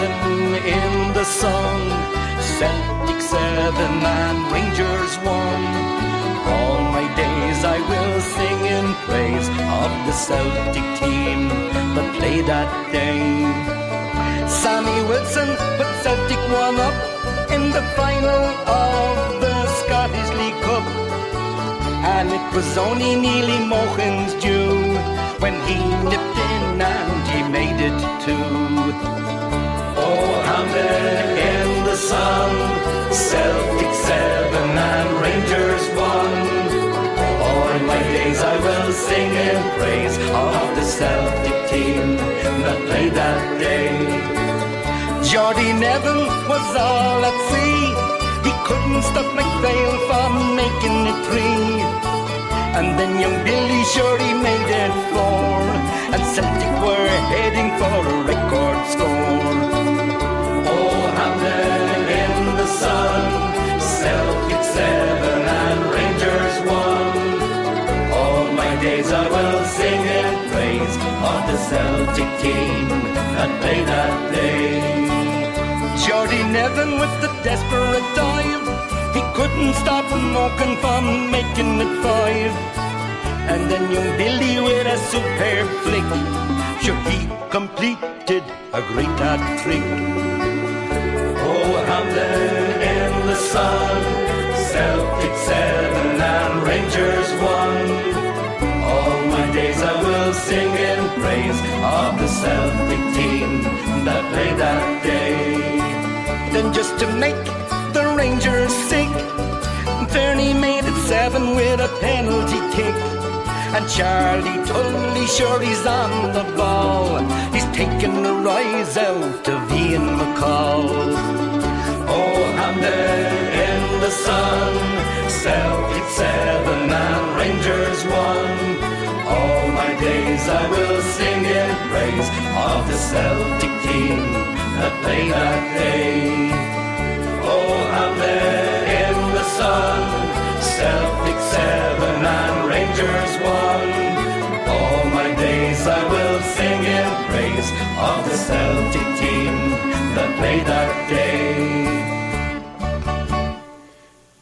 In the sun. Celtic seven and Rangers one. All my days I will sing in praise of the Celtic team that played that day. Sammy Wilson put Celtic one up in the final of the Scottish League Cup. And it was only Neilly Mochan's due when he nipped in and he made it too. Oh, Hampden in the sun, Celtic seven and Rangers one. All my days I will sing in praise of the Celtic team that played that day. Geordie Niven was all at sea. He couldn't stop McPhail from making it three. And then young Billy Shorty made it four. And Celtic were heading for a record score. Oh, Hampden in the sun, Celtic seven and Rangers one. All my days I will sing in praise of the Celtic team that played that day. Geordie Niven with the desperate dive. Couldn't stop Mochan from making it five. And then young Billy with a superb flick. Sure, he completed a great hat trick. Oh, Hampden in the sun, Celtic seven and Rangers one. All my days I will sing in praise of the Celtic team that played that day. Then just to make the Rangers sick, Fernie made it seven with a penalty kick. And Charlie Tully sure he's on the ball. He's taking the rise out of Ian McColl. Oh, Hampden in the sun, Celtic seven and Rangers one. All my days I will sing in praise of the Celtic team that played that day. Day.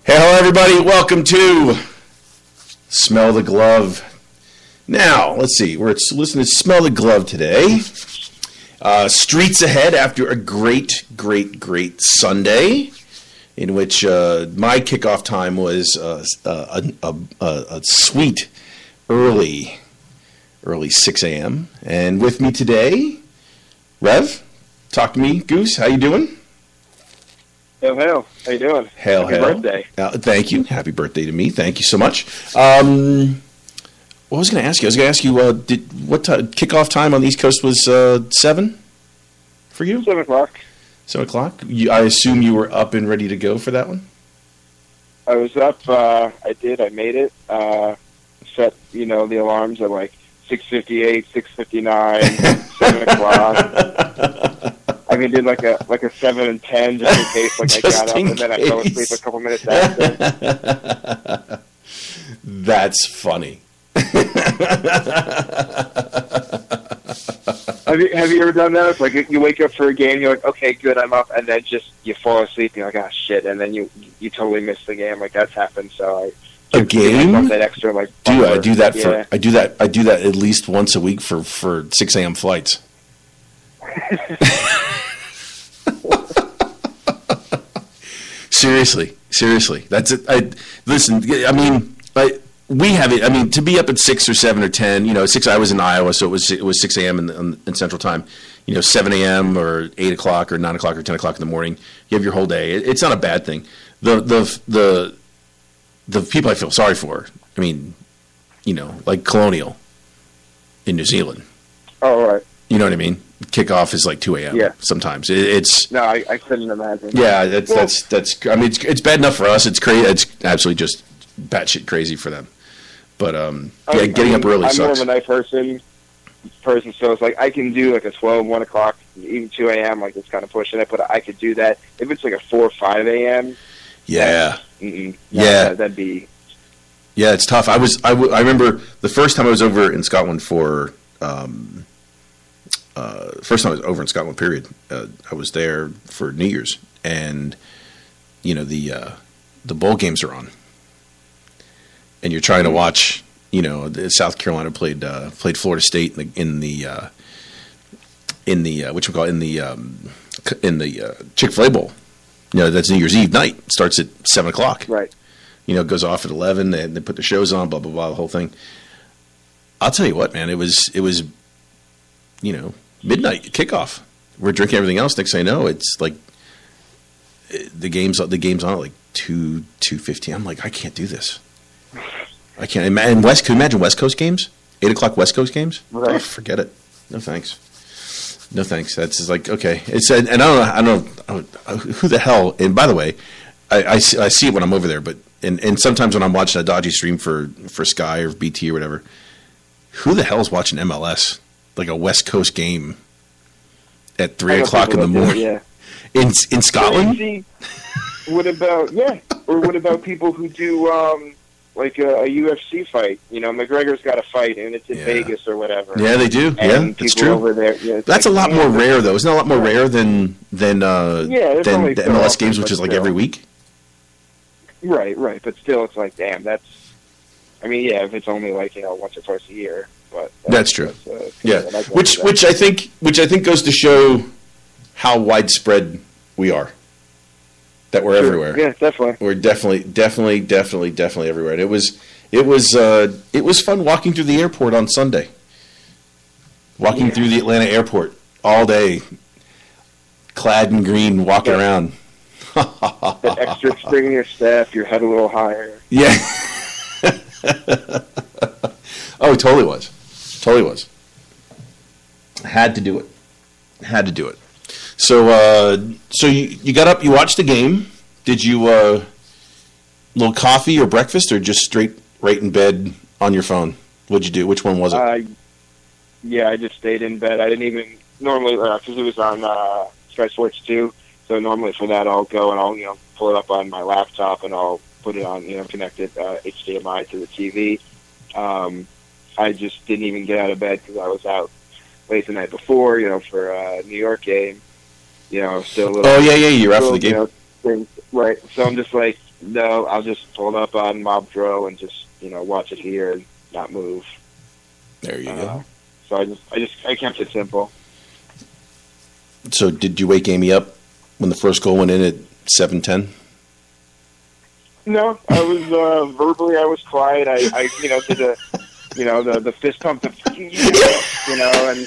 Hello, everybody. Welcome to Smell the Glove. Now, let's see. We're listening to Smell the Glove today. Uh, streets ahead after a great, great, great Sunday, in which uh, my kickoff time was uh, a, a, a, a sweet early, early 6 a.m. And with me today, Rev, talk to me, Goose. How you doing? Hail, hail. How you doing? Hail, Happy hail. birthday. Uh, thank you. Happy birthday to me. Thank you so much. Um, what was going to ask you? I was going to ask you, uh, did what time, kickoff time on the East Coast was uh, seven for you? Seven o'clock. Seven o'clock. You, I assume you were up and ready to go for that one. I was up. Uh, I did. I made it. Uh, set, you know, the alarms at like six fifty-eight, six fifty-nine, seven o'clock. I mean, did like a like a seven and ten just in case. Like I got up and then I fell asleep a couple minutes after. That's funny. have you Have you ever done that? It's like you wake up for a game, you're like, okay, good, I'm up, and then just you fall asleep. And you're like, ah, shit, and then you you totally miss the game. Like that's happened. So I A game? that extra like. Do I do that for? I do that. I do that at least once a week for for six a.m. flights. seriously, seriously, that's it. I listen. I mean, I, we have it. I mean, to be up at six or seven or ten. You know, six. I was in Iowa, so it was it was six a.m. in, in Central Time. You know, seven a.m. or eight o'clock or nine o'clock or ten o'clock in the morning. You have your whole day. It, it's not a bad thing. The the the the people I feel sorry for. I mean, you know, like Colonial in New Zealand. Oh, right. You know what I mean? Kickoff is like two a.m. Yeah. Sometimes it, it's No, I, I couldn't imagine. yeah. That's Well- that's that's. I mean, it's it's bad enough for us. It's crazy. It's absolutely just batshit crazy for them. But um, yeah, I- getting I up early I'm more of a night person, person, so it's like I can do like a 12, 1 o'clock, even 2 a.m. Like it's kind of pushing it, but I could do that if it's like a 4 or 5 a.m. yeah, Yeah. that, that'd be yeah. It's tough. I was I, w- I remember the first time I was over in Scotland for um, uh, first time I was over in Scotland. Period. Uh, I was there for New Year's, and you know the uh, the bowl games are on, and you're trying to watch. You know, the- South Carolina played uh, played Florida State in the in the uh, in the uh, what you call it, in the um, in the uh, Chick Fil A Bowl. You know, that's New Year's Eve night. It starts at seven o'clock Right. you know, it goes off at eleven, and they put the shows on, blah blah blah, the whole thing. I'll tell you what, man, it was it was, you know, midnight kickoff. We're drinking everything else. Next thing I know, it's like eh, the game's the game's on at like two two fifteen. I'm like, I can't do this. I can't. And West, can you imagine West Coast games? Eight o'clock West Coast games? Right. Oh, forget it. No thanks. No thanks. That's just like okay. It's and I don't know. I don't know I don't- who the hell. And by the way, I, I, see, I see it when I'm over there, but and, and sometimes when I'm watching a dodgy stream for for Sky or BT or whatever, who the hell's watching MLS like a West Coast game at three o'clock in the that do it, morning Yeah. in in Scotland? What about yeah? Or what about people who do um like a, a UFC fight? You know, McGregor's got a fight and it's in Yeah. Vegas or whatever. Yeah, they do. And yeah, that's true. Over there, yeah, it's That's a lot more man, rare, though. Isn't that a lot more rare than than uh, Yeah, than the MLS often, games, which is like still. every week? Right, right. But still, it's like, damn, that's. I mean, yeah, if it's only like you know once or twice a year, but That's true. uh, Yeah, like which which I think which I think goes to show how widespread we are. That we're Sure. everywhere. Yeah, definitely. We're definitely, definitely, definitely, definitely everywhere. And it was, it was, uh, it was fun walking through the airport on Sunday. Walking Yeah. through the Atlanta airport all day, clad in green, walking Yeah. around. That extra spring in your step, your head a little higher. Yeah. oh, it totally was. Totally was. Had to do it. Had to do it. So, uh, so you, you got up, you watched the game. Did you, uh, little coffee or breakfast or just straight right in bed on your phone? What'd you do? Which one was it? Uh, yeah, I just stayed in bed. I didn't even normally because it was on uh, Sky Sports too. So normally for that, I'll go and I'll you know pull it up on my laptop and I'll put it on you know connect it uh, HDMI to the TV. Um, I just didn't even get out of bed because I was out late the night before, you know, for a New York game. You know, still a little. oh, yeah, yeah, you're for the little, you game. know, things, right. So I'm just like, no, I'll just it up on Mobdro and just you know watch it here and not move. There you Uh, go. so I just, I just, I kept it simple. So, did you wake Amy up when the first goal went in at 7:10? No, I was uh, verbally, I was quiet. I, I, you know, did the, you know, the the fist pump, the, you know, and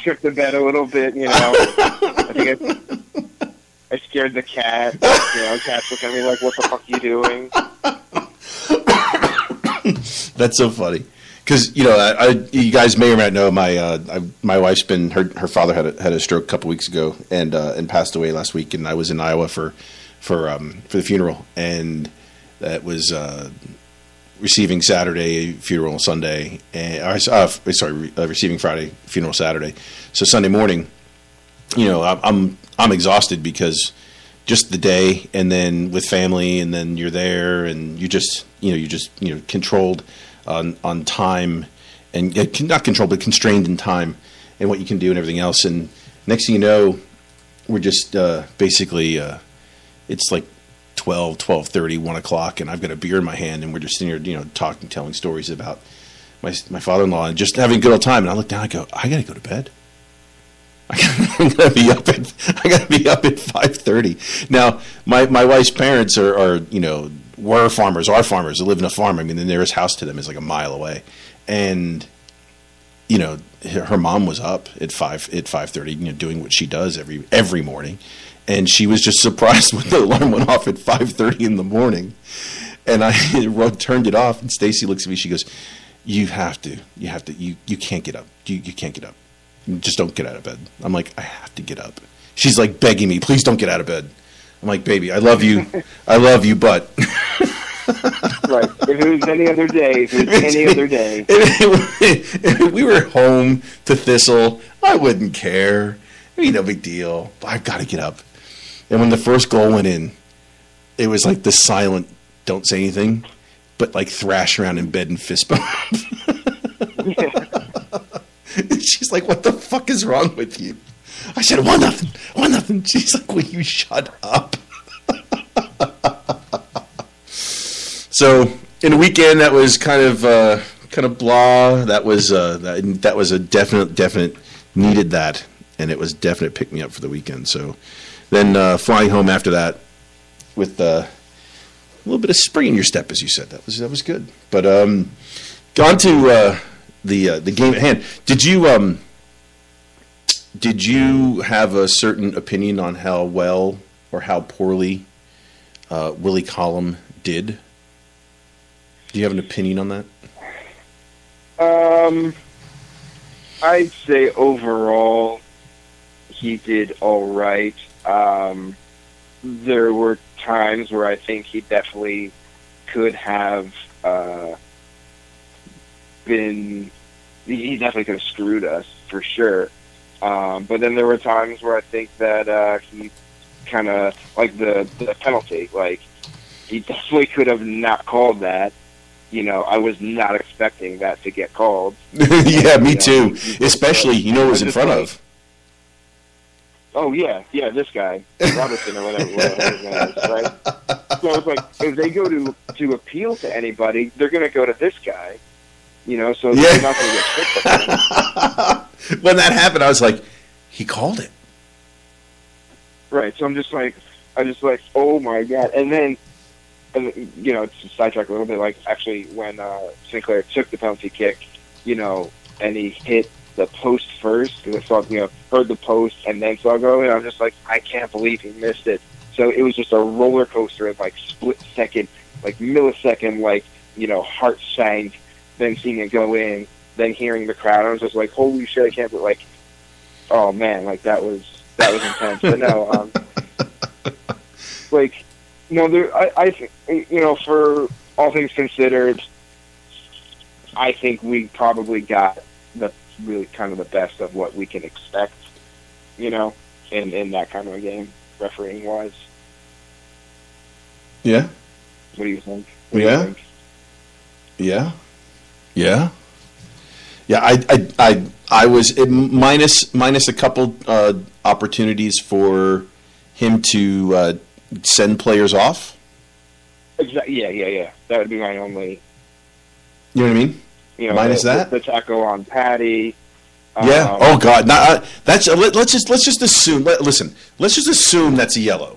shook the bed a little bit. You know, I think I, I scared the cat. You know, cat's look at me like, "What the fuck are you doing?" That's so funny. Because you know, I, I, you guys may or may not know my uh, I, my wife's been her her father had a, had a stroke a couple weeks ago and uh, and passed away last week, and I was in Iowa for for um, for the funeral, and that was uh, receiving Saturday, funeral Sunday, uh, uh, sorry, uh, receiving Friday, funeral Saturday. So Sunday morning, you know, I'm I'm, I'm exhausted because just the day and then with family and then you're there and you just you know you just you know controlled on on time and uh, not controlled but constrained in time and what you can do and everything else and next thing you know we're just uh, basically uh, it's like 12 12 1 o'clock and i've got a beer in my hand and we're just sitting here you know talking telling stories about my, my father-in-law and just having a good old time and i look down i go i gotta go to bed I'm gonna be up at I gotta be up at five thirty. Now, my, my wife's parents are, are you know were farmers, are farmers. They live in a farm. I mean, the nearest house to them is like a mile away, and you know her, her mom was up at five at five thirty, you know, doing what she does every every morning, and she was just surprised when the alarm went off at five thirty in the morning, and I turned it off, and Stacy looks at me, she goes, "You have to, you have to, you you can't get up, you you can't get up." just don't get out of bed. I'm like, I have to get up. She's like begging me, please don't get out of bed. I'm like, baby, I love you. I love you, but Right. If it was any other day, if it was any other day, if, if we were home to Thistle, I wouldn't care. It'd be no big deal. But I've got to get up. And when the first goal went in, it was like the silent, don't say anything, but like thrash around in bed and fist bump. She's like, "What the fuck is wrong with you?" I said, "One nothing, one nothing." She's like, "Will you shut up?" so, in a weekend that was kind of uh, kind of blah. That was uh, that, that was a definite definite needed that, and it was definite pick me up for the weekend. So, then uh, flying home after that with uh, a little bit of spring in your step, as you said, that was that was good. But um, gone to uh, the uh, the game at hand. Did you um, did you have a certain opinion on how well or how poorly uh, Willie Collum did? Do you have an opinion on that? Um, I'd say overall he did all right. Um, there were times where I think he definitely could have uh, been. He definitely could have screwed us for sure. Um, but then there were times where I think that uh, he kind of like the the penalty, like he definitely could have not called that. You know, I was not expecting that to get called. yeah, me You know, too. he- Especially, you know, it was in front like- of. Oh yeah, yeah, this guy Robertson or whatever, whatever his name is, right? So it's like if they go to to appeal to anybody, they're going to go to this guy. You know, so Yeah. they're not going to get picked. when that happened, I was like, he called it. Right. So I'm just like, I'm just like, oh my god. And then, and, you know, to sidetrack a little bit, like actually when uh, Sinclair took the penalty kick, you know, and he hit the post first, and I saw, you know, heard the post and then saw it go, and I'm just like, I can't believe he missed it. So it was just a roller coaster of like split second, like millisecond, like you know, heart sank, then seeing it go in, then hearing the crowd. I was just like, holy shit, I can't believe, like, oh man, like that was that was intense. but no, um, like, no, there. I, I think you know, for all things considered, I think we probably got really kind of the best of what we can expect. You know, in in that kind of a game, refereeing wise. Yeah. What do you think? What do you Yeah. think? Yeah. Yeah. Yeah, I, I, I, I was it, minus minus a couple uh, opportunities for him to uh, send players off. Exactly. Yeah, yeah, yeah. That would be my only. You know what I mean? You know, Minus the, that? the, the tackle on Patty. Yeah. um, oh God. Nah, uh, that's uh, let, let's just let's just assume. Let, listen. Let's just assume that's a yellow.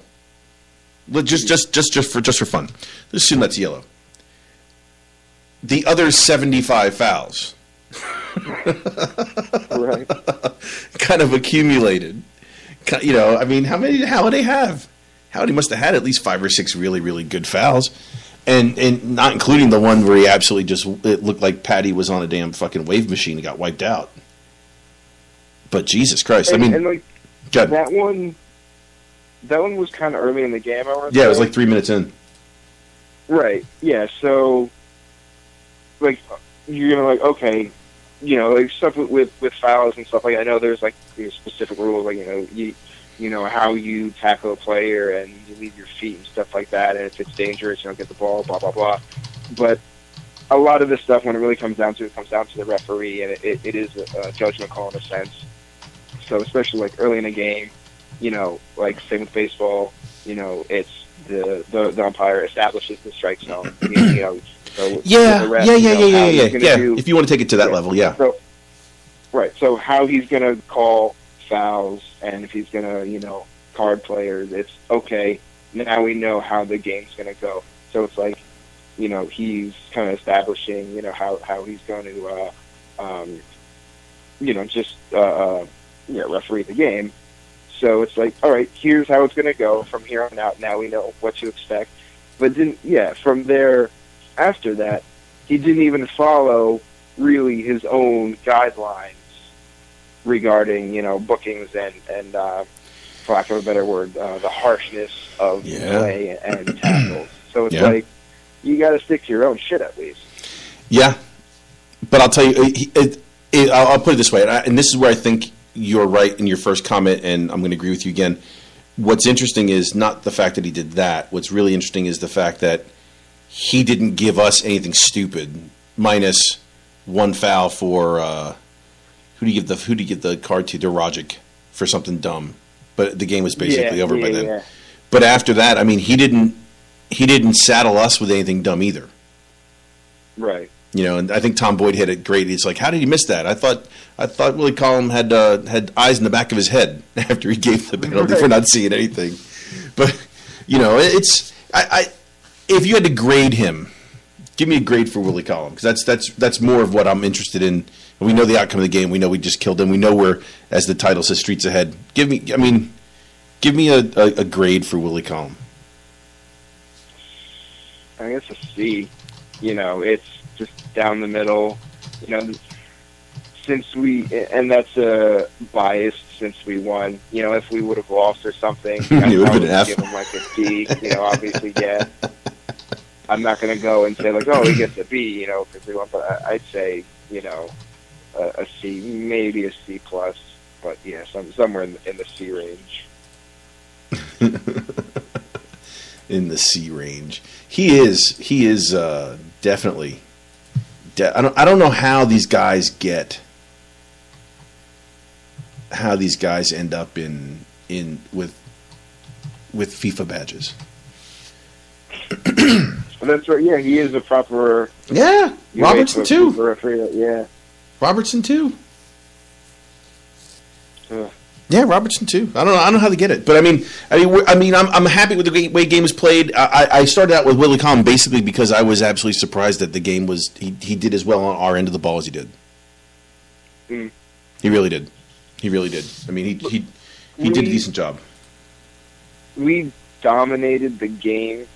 Let, just just just just for just for fun. Let's assume that's yellow. The other seventy-five fouls Right. kind of accumulated. You know, I mean, how many? How would they have? Howdy must have had at least five or six really, really good fouls, and and not including the one where he absolutely just it looked like Patty was on a damn fucking wave machine and got wiped out. But Jesus Christ, And, I mean, like that one, that one was kind of early in the game. Yeah, it was like three minutes in. Right. Yeah. So, like, you're gonna like, okay, you know, like stuff with with, with fouls and stuff like. I know there's like you know, specific rules, like you know, you you know how you tackle a player and you leave your feet and stuff like that, and if it's dangerous, you don't get the ball, blah blah blah. But a lot of this stuff, when it really comes down to it, comes down to the referee, and it, it, it is a, a judgment call in a sense. So especially like early in the game, you know, like same with baseball, you know, it's the the, the umpire establishes the strike zone. you, you know, so Yeah, the ref, yeah, you yeah, know, yeah, how yeah, yeah. yeah. do- If you want to take it to that Yeah. level, yeah. so, right. So how he's going to call fouls and if he's going to, you know, card players, it's okay. Now we know how the game's going to go. So it's like, you know, he's kind of establishing, you know, how, how he's going to, uh, um, you know, just, uh, uh, yeah, referee the game. So it's like, all right, here's how it's going to go from here on out. Now we know what to expect. But then, yeah, from there, after that, he didn't even follow really his own guidelines regarding you know bookings and and uh, for lack of a better word, uh, the harshness of Yeah. play and tackles. So it's Yeah. like you got to stick to your own shit at least. Yeah, but I'll tell you, it, it, it, I'll, I'll put it this way, and, I, and this is where I think you're right in your first comment, and I'm going to agree with you again. What's interesting is not the fact that he did that. What's really interesting is the fact that he didn't give us anything stupid, minus one foul for uh, who do you give the who do you give the card to? To Rogic for something dumb, but the game was basically Yeah, over by then. yeah. But after that, I mean, he didn't he didn't saddle us with anything dumb either. Right. You know, and I think Tom Boyd hit it great. He's like, "How did he miss that?" I thought, I thought Willie Collum had uh, had eyes in the back of his head after he gave the penalty for not seeing anything. But you know, it's I, I if you had to grade him, give me a grade for Willie Collum because that's that's that's more of what I'm interested in. We know the outcome of the game. We know we just killed them. We know we're, as the title says, streets ahead. Give me, I mean, give me a, a, a grade for Willie Collum. I guess a C. You know, it's just down the middle. You know, since we and that's a bias since we won. You know, if we would have lost or something, I'd probably give him like a D. You know, obviously, yeah. I'm not going to go and say like, oh, he gets a B. You know, because we won. But I'd say, you know, a, a C, maybe a C plus. But yeah, some, somewhere in the, in the C range. in the C range. He is he is uh, definitely. De- I don't I don't know how these guys get how these guys end up in in with with FIFA badges. That's right. Yeah, he is a proper Yeah, Robertson too. referee, Yeah. Robertson too. Ugh. Yeah, Robertson too. I don't know. I don't know how to get it, but I mean, I mean, I mean, I'm, I'm happy with the way- way game was played. I, I- started out with Willie Collum basically because I was absolutely surprised that the game was he, he did as well on our end of the ball as he did. Mm. He really did. He really did. I mean, he he he did a decent job. we dominated the game,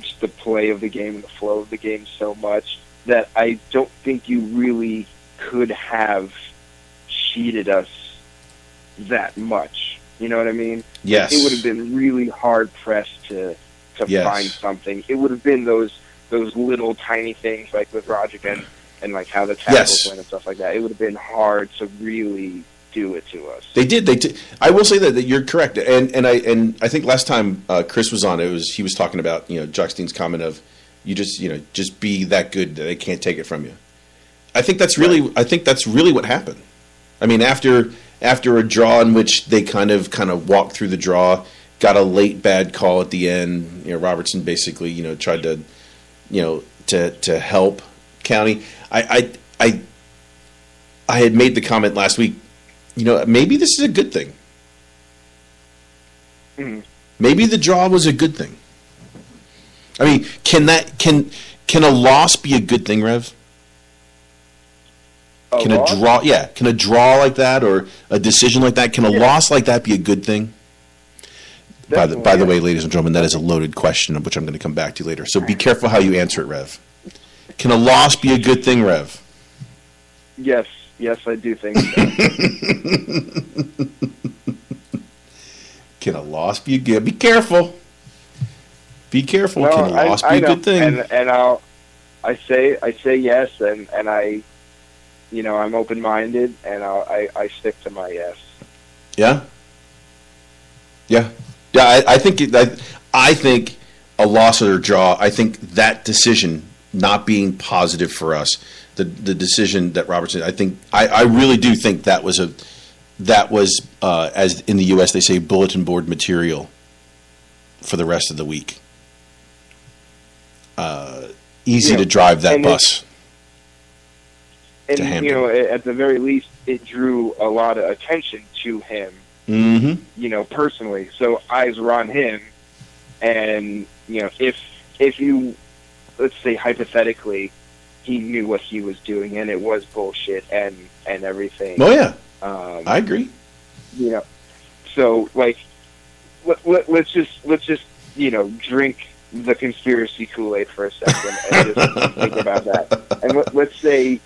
just the play of the game and the flow of the game so much that I don't think you really could have cheated us that much. You know what I mean? Yes, It would have been really hard pressed to to Yes. find something. It would have been those those little tiny things like with Roger and and like how the tackles Yes. went and stuff like that. It would have been hard to really do it to us. They did. They did. I will say that, that you're correct, and and I and I think last time uh, Chris was on, it was he was talking about you know Jock Stein's comment of you just you know just be that good that they can't take it from you. I think that's really I think that's really what happened. I mean after after a draw in which they kind of kind of walked through the draw, got a late bad call at the end. You know Robertson basically you know tried to you know to to help County. I I I, I had made the comment last week you know, maybe this is a good thing. Mhm. Maybe the draw was a good thing. I mean, can that can can a loss be a good thing, Rev? A Can a draw, yeah, can a draw like that or a decision like that, can a Yeah. loss like that be a good thing? By the, by the way, ladies and gentlemen, that is a loaded question, which I'm going to come back to later. So be careful how you answer it, Rev. Can a loss be a good thing, Rev? Yes, yes, I do think so. Can a loss be a good? Be careful. Be careful. No, can a I- loss be I a know. good thing? And and I'll I say I say yes, and and I, you know, I'm open minded, and I'll, I I stick to my yes. Yeah. Yeah. Yeah. I, I think it, I, I think a loss of their jaw, I think that decision not being positive for us, the the decision that Robertson. I think I, I really do think that was a that was uh, as in the U.S. they say bulletin board material for the rest of the week. Uh, easy Yeah. to drive that And bus. And you know, at the very least, it drew a lot of attention to him. Mm-hmm. You know, personally, so eyes were on him, and you know, if if you let's say hypothetically, he knew what he was doing, and it was bullshit, and and everything. Oh yeah, Um, I agree. you know so like let, let, let's just let's just you know drink the conspiracy kool-aid for a second and just think about that and let, let's say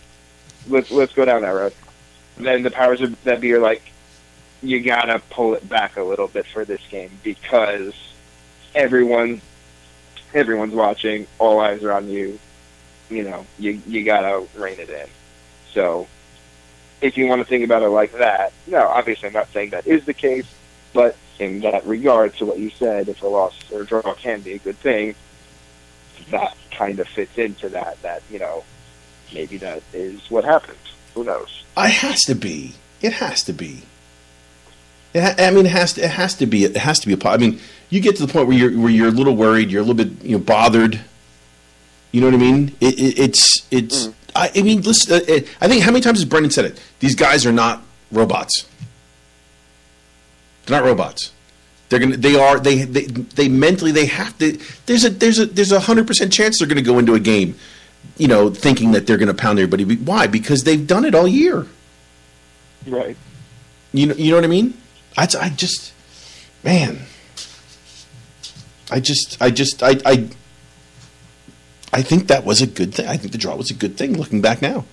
let's let's go down that road. Then the powers of that be are like you gotta pull it back a little bit for this game because everyone everyone's watching all eyes are on you you know you you gotta rein it in. So if you want to think about it like that, no, obviously I'm not saying that is the case, but in that regard to what you said, if a loss or a draw can be a good thing, that kind of fits into that, that, you know, maybe that is what happens. Who knows? Uh, it has to be. It has to be. It ha- I mean, it has to. It has to be. It has to be a. po- I mean, you get to the point where you're where you're a little worried. You're a little bit you know bothered. You know what I mean? It, it, it's it's. Hmm. I, I mean, listen. Uh, it, I think how many times has Brendan said it? These guys are not robots. They're not robots. They're gonna. They are. They. They. They mentally. They have to. There's a. There's a. There's a hundred percent chance they're going to go into a game, you know, thinking that they're going to pound everybody. Why? Because they've done it all year. Right. You know, you know what I mean? I, I just, man, I just, I just, I, I, I think that was a good thing. I think the draw was a good thing. Looking back now,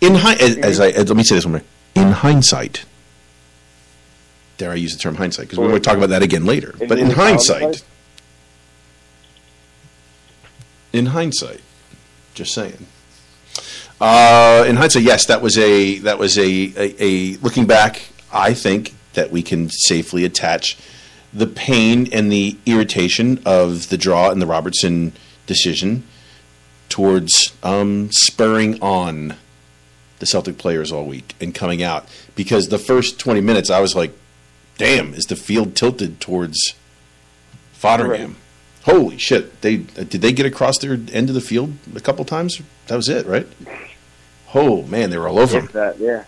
in hi- as, as I as, let me say this one more. In hindsight, dare I use the term hindsight because we're going to talk about that again later. But in hindsight? in hindsight, just saying. Uh, in hindsight, yes, that was a that was a, a, a looking back. I think that we can safely attach the pain and the irritation of the draw and the Robertson decision towards um, spurring on the Celtic players all week and coming out because the first twenty minutes I was like, "Damn, is the field tilted towards Foderingham?" Right. Holy shit! They did they get across their end of the field a couple times? That was it, right? Oh man, they were all over him. That, yeah.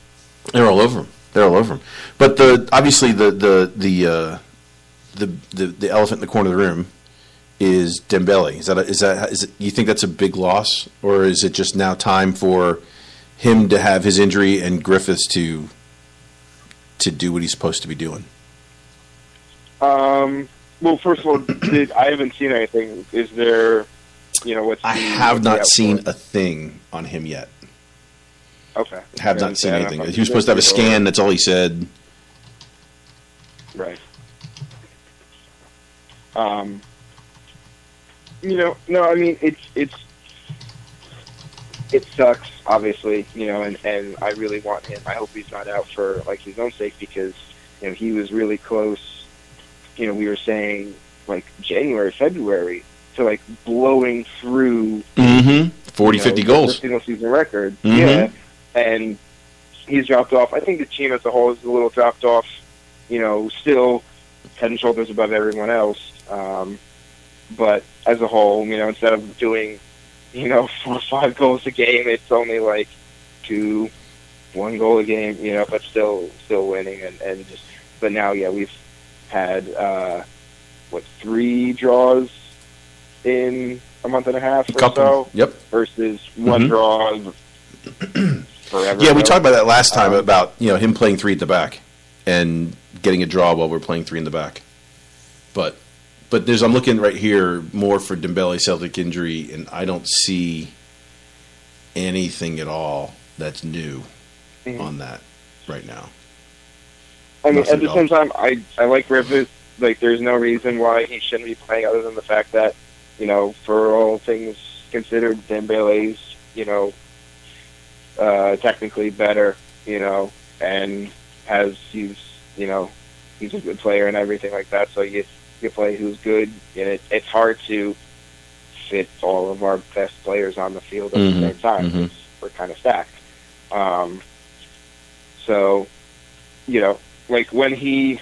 They're all over him. They're all over him. But the obviously the the the uh, the, the the elephant in the corner of the room is Dembele. Is that a, is that is it, you think that's a big loss, or is it just now time for him to have his injury and Griffiths to to do what he's supposed to be doing? Um. Well, first of all, did, I haven't seen anything. Is there, you know, what's I have not seen a thing on him yet. Okay. Have Yeah, not seen anything. He was supposed to have a scan. That's all he said. Right. Um. You know, no, I mean it's it's it sucks, obviously, you know, and and I really want him. I hope he's not out for like his own sake because you know he was really close. You know, we were saying like January, February to like blowing through Mm-hmm. 40, you know, 50 goals. single season record. Mhm. Yeah. And he's dropped off. I think the team as a whole is a little dropped off, you know, still head and shoulders above everyone else. Um, but as a whole, you know, instead of doing, you know, four or five goals a game, it's only like two, one goal a game, you know, but still, still winning. And, and just, but now, yeah, we've had, uh, what, three draws in a month and a half or couple. so? Yep. versus one Mhm. draw forever. Yeah, we ago. talked about that last time Um, about you know him playing three at the back and getting a draw while we're playing three in the back. But but there's I'm looking right here more for Dembele Celtic injury, and I don't see anything at all that's new Mhm. on that right now. I mean, at the same time, I I like Griffith. Like, there's no reason why he shouldn't be playing, other than the fact that, you know, for all things considered, Dembele's, you know, uh, technically better, you know, and has he's, you know, he's a good player and everything like that. So you you play who's good, and it, it's hard to fit all of our best players on the field at Mhm, the same time. mhm. 'cause We're kind of stacked. Um, so, you know, like when he,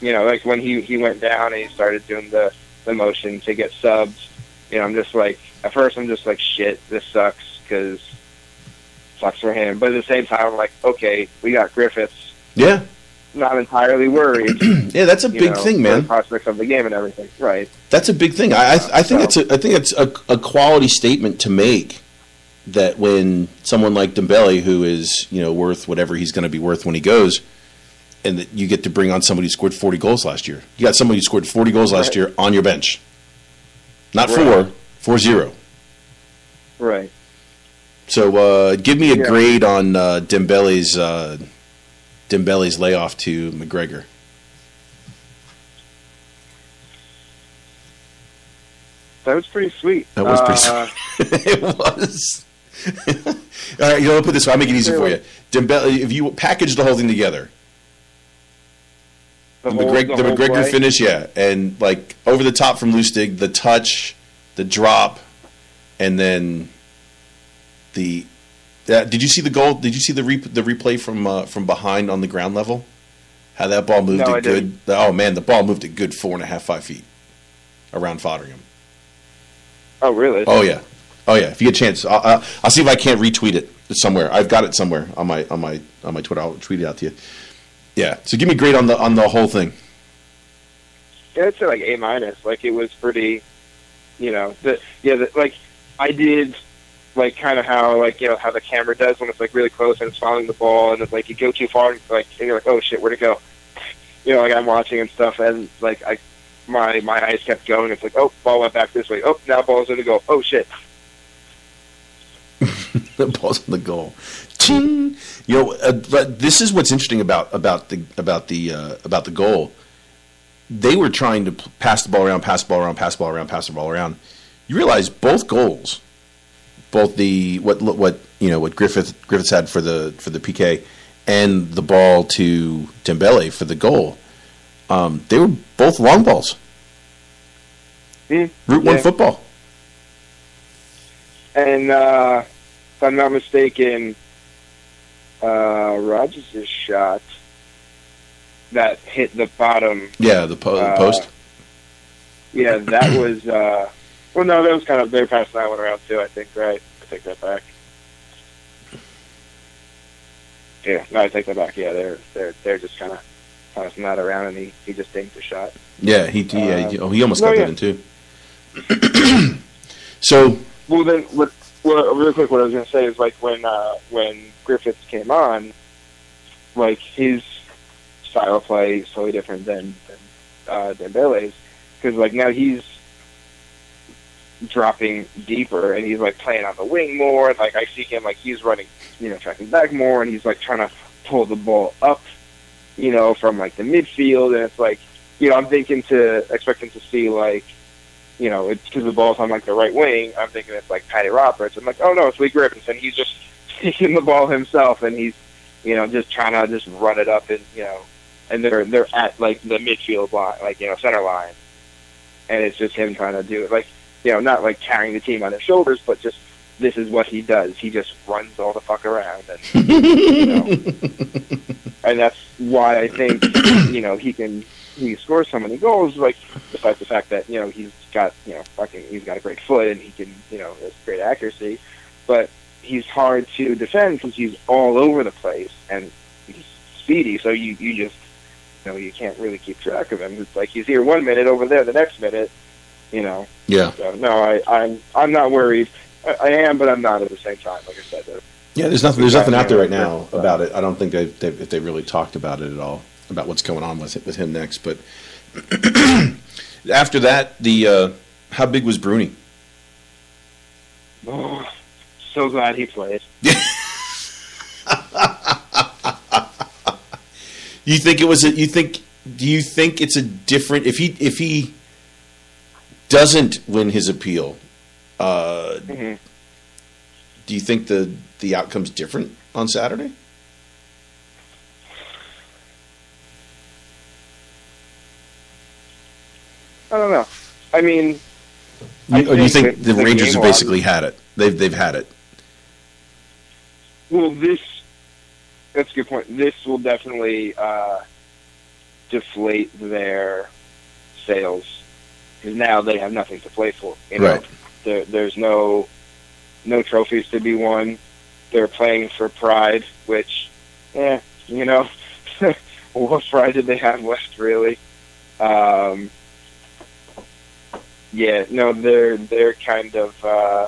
you know, like when he he went down and he started doing the the motion to get subs, you know, I'm just like, at first I'm just like, shit, this sucks because sucks for him. But at the same time, I'm like, okay, we got Griffiths. Yeah, Not entirely worried. yeah, that's a big know, thing, man. The prospects of the game and everything, right? That's a big thing. I I, I think So- it's a I think it's a, a quality statement to make that when someone like Dembele, who is you know worth whatever he's going to be worth when he goes, and that you get to bring on somebody who scored forty goals last year. You got somebody who scored forty goals last Right. year on your bench, not Right. four, four zero. Right. So uh, give me a Yeah. grade on uh, Dembele's uh, Dembele's layoff to McGregor. That was pretty sweet. That was pretty Uh, sweet. it was. All right, you know, I'll put this way. I'll make it easy for you. Dembele, if you package the whole thing together, The the, whole, McGregor, the whole McGregor play. finish, yeah, and like over the top from Lustig, the touch, the drop, and then the Yeah, did you see the goal? Did you see the re- the replay from uh, from behind on the ground level? How that ball moved No, it I good. Oh man, the ball moved it good four and a half, five feet around Foderingham. Oh, really? Oh yeah, oh yeah. If you get a chance, I'll, I'll, I'll see if I can't retweet it somewhere. I've got it somewhere on my on my on my Twitter. I'll tweet it out to you. Yeah. So give me a grade on the on the whole thing. Yeah, I'd say like A minus. Like it was pretty, you know, the yeah, the, like I did, like kind of how like you know how the camera does when it's like really close and it's following the ball and it's like you go too far, and, like and you're like, oh shit, where'd it go? You know, like I'm watching and stuff, and like I, my my eyes kept going. It's like, oh, ball went back this way. Oh, now ball's gonna go. Oh shit. the ball's on the goal. Ching. You know, uh, but this is what's interesting about about the about the uh, about the goal. They were trying to p- pass the ball around, pass the ball around, pass the ball around, pass the ball around. You realize both goals, both the what what you know what Griffith Griffiths had for the for the PK, and the ball to Dembele for the goal. Um, they were both long balls. Hmm, Route one football. And uh, if I'm not mistaken, uh, Rogers' shot that hit the bottom Yeah, the, po- the Uh, post. Yeah, that was. Uh, well, no, that was kind of they were passing that one around too. I think, right? I take that back. Yeah, no, I take that back. Yeah, they're they're they're just kind of passing that around, and he he just dinked the shot. Yeah, he he, yeah, uh, he, oh, he almost no, got yeah. that in too. so Well, then, what? Well, real quick, what I was going to say is like when uh, when Griffiths came on, like his style of play is totally different than than uh, Dembele's because like now he's dropping deeper and he's like playing on the wing more. Like I see him like he's running, you know, tracking back more, and he's like trying to pull the ball up, you know, from like the midfield, and it's like, you know, I'm thinking to expecting to see like you know, it's because the ball's on like the right wing. I'm thinking it's like Patty Roberts. I'm like, oh no, it's Leigh Griffiths, and he's just taking the ball himself, and he's, you know, just trying to just run it up, and you know, and they're they're at like the midfield line, like you know, center line, and it's just him trying to do it, like you know, not like carrying the team on his shoulders, but just this is what he does. He just runs all the fuck around, and you know, and that's why I think you know he can he scores so many goals. Like despite the fact that you know he's got you know fucking he's got a great foot and he can you know has great accuracy, but he's hard to defend because he's all over the place and he's speedy. So you you just you know you can't really keep track of him. It's like he's here one minute, over there the next minute. You know, yeah, so, no, I I'm I'm not worried. I, I am, but I'm not at the same time. Like I said, though. yeah. There's nothing. There's nothing out there right now about it. I don't think they've, they've if they really talked about it at all about what's going on with it, with him next. But after that, the uh, how big was Broony? Oh, so glad he played. You think it was a? You think? Do you think it's a different? If he if he doesn't win his appeal, uh, Mhm. do you think the the outcome's different on Saturday? I don't know. I mean, I or do you think think the the Rangers have basically had it? They've they've had it. well, this that's a good point. This will definitely uh, deflate their sails because now they have nothing to play for. You know, Right. there, there's no no trophies to be won. They're playing for pride, which, eh, you know, what pride did they have left, really? Um, yeah, no, they're they're kind of uh,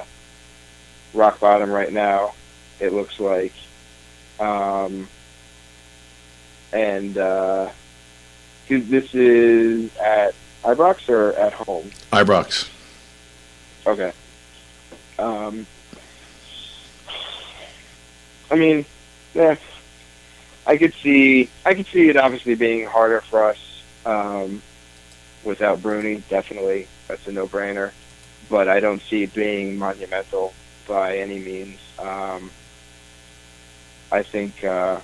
rock bottom right now. It looks like, um, and uh, this is at Ibrox or at home. Ibrox. Okay. Um, I mean, yeah, I could see, I could see it obviously being harder for us um, without Broony. Definitely, that's a no-brainer. But I don't see it being monumental by any means. Um, I think, uh,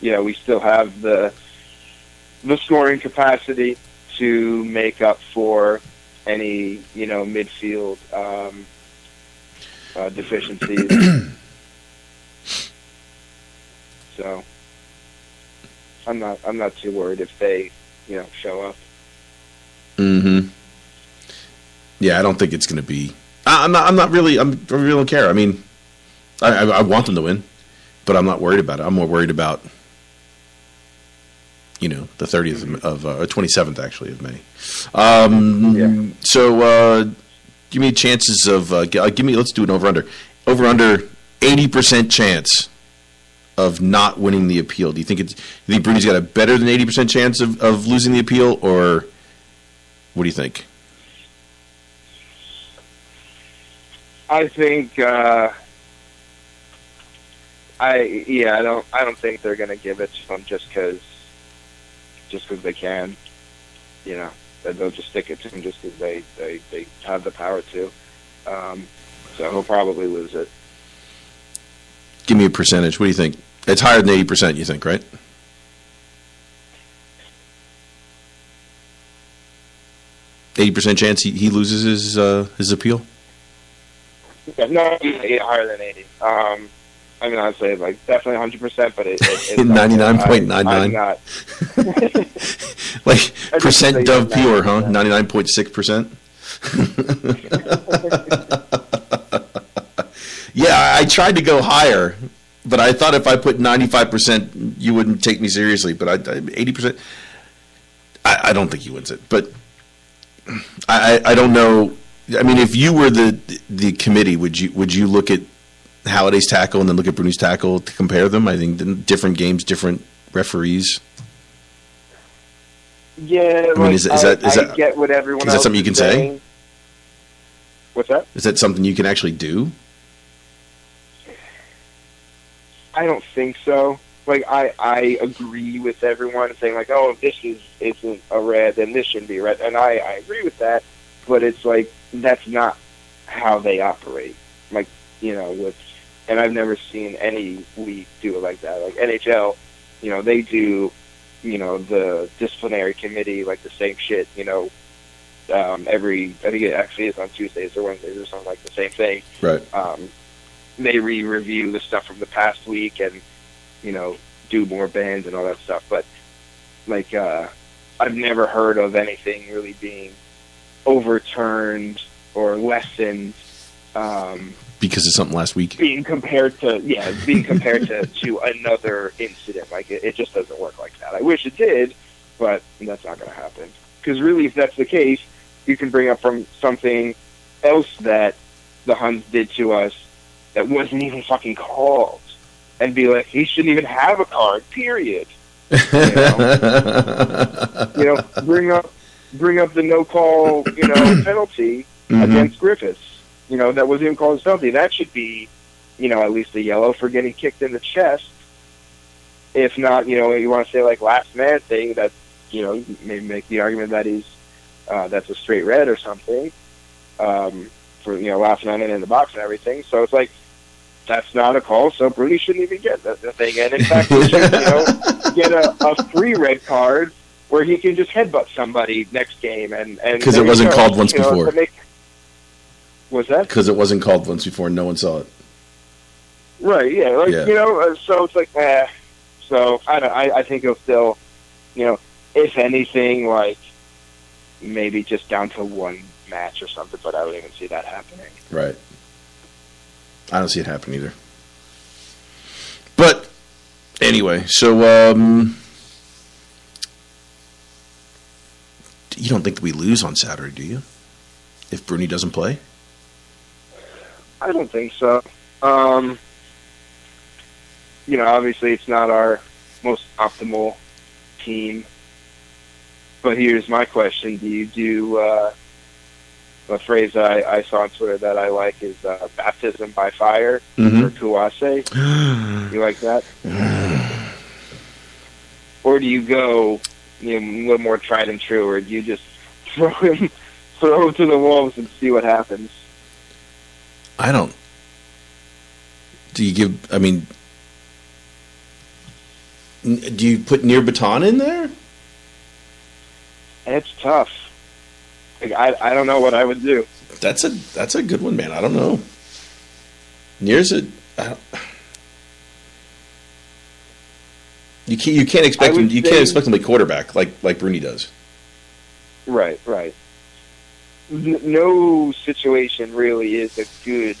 yeah, we still have the the scoring capacity to make up for any you know midfield um, uh, deficiencies. So I'm not I'm not too worried if they you know show up. Mm-hmm. Yeah, I don't think it's going to be. I, I'm not. I'm not really. I'm, I really don't care. I mean, I, I, I want them to win, but I'm not worried about it. I'm more worried about, you know, the 30th of uh, 27th actually of May. Um, Yeah. So, uh, give me chances of. Uh, uh, give me. Let's do an over under. Over under 80 percent chance of not winning the appeal. Do you think it's? Do you think Broony's got a better than 80 percent chance of, of losing the appeal, or what do you think? I think uh, I yeah I don't I don't think they're gonna give it to him just because just because they can, you know they'll just stick it to him just because they, they they have the power to. Um, so he'll probably lose it. Give me a percentage. What do you think? It's higher than eighty percent. You think, right? Eighty percent chance he, he loses his uh, his appeal. Yeah, no, higher than eighty. Um, I mean, I'd like definitely hundred percent, but it, it, it's 99.99. Not. Like percent Dove pure, huh? Ninety nine point six percent. Yeah, I, I tried to go higher, but I thought if I put ninety five percent, you wouldn't take me seriously. But I eighty percent, I, I don't think he wins it. But I, I, I don't know. I mean, if you were the the committee, would you would you look at Halliday's tackle and then look at Broony's tackle to compare them? I think different games, different referees. Yeah, I mean, like, is- is that- is I that- get what everyone is that something you can say? What's that? Is that something you can actually do? I don't think so. Like I, I agree with everyone saying like, oh, if this is isn't a red, then this shouldn't be red, and I, I agree with that. But it's like that's not how they operate. Like you know, with and I've never seen any league do it like that. Like NHL, you know, they do, you know, the disciplinary committee like the same shit. You know, um, every I think it actually is on Tuesdays or Wednesdays or something like the same thing Right. um, they re-review the stuff from the past week and you know do more bands and all that stuff. But like uh, I've never heard of anything really being overturned or lessened, um, Because of something last week. being compared to yeah, being compared to to another incident. Like it, it just doesn't work like that. I wish it did, but that's not going to happen. Because really, if that's the case, you can bring up from something else that the Huns did to us that wasn't even fucking called, and be like, he shouldn't even have a card. Period. You know, bring up bring up the no call, you know, penalty Mhm. against Griffiths. You know, that wasn't even called a penalty. That should be, you know, at least a yellow for getting kicked in the chest. If not, you know, you want to say like last man thing that, you know, maybe make the argument that he's uh, that's a straight red or something um, for you know last man in the box and everything. So it's like that's not a call. So Broony shouldn't even get the, the thing. And in fact, he should, you know, get a, a free red card where he can just headbutt somebody next game and and 'Cause it wasn't called once know, before. make- was that Because it wasn't called once before, and no one saw it. right? Yeah, like Yeah. you know. uh, So it's like, eh. So I don't. I, I think he'll still, you know, if anything, like maybe just down to one match or something. But I don't even see that happening. Right. I don't see it happen either. But anyway, so um, you don't think we lose on Saturday, do you? If Broony doesn't play, I don't think so. Um, you know, obviously it's not our most optimal team. But here's my question: Do you do uh, a phrase I, I saw on Twitter that I like is uh, "baptism by fire" or Mhm. "Kouassi"? You like that? or do you go you know, a little more tried and true, or do you just throw him throw him to the wolves and see what happens? I don't. Do you give? I mean, n- do you put Nir Bitton in there? It's tough. Like, I I don't know what I would do. That's a that's a good one, man. I don't know. Nir's a. I You can't you can't expect him you can't expect him to be quarterback like like Broony does. Right, right. No situation really is a good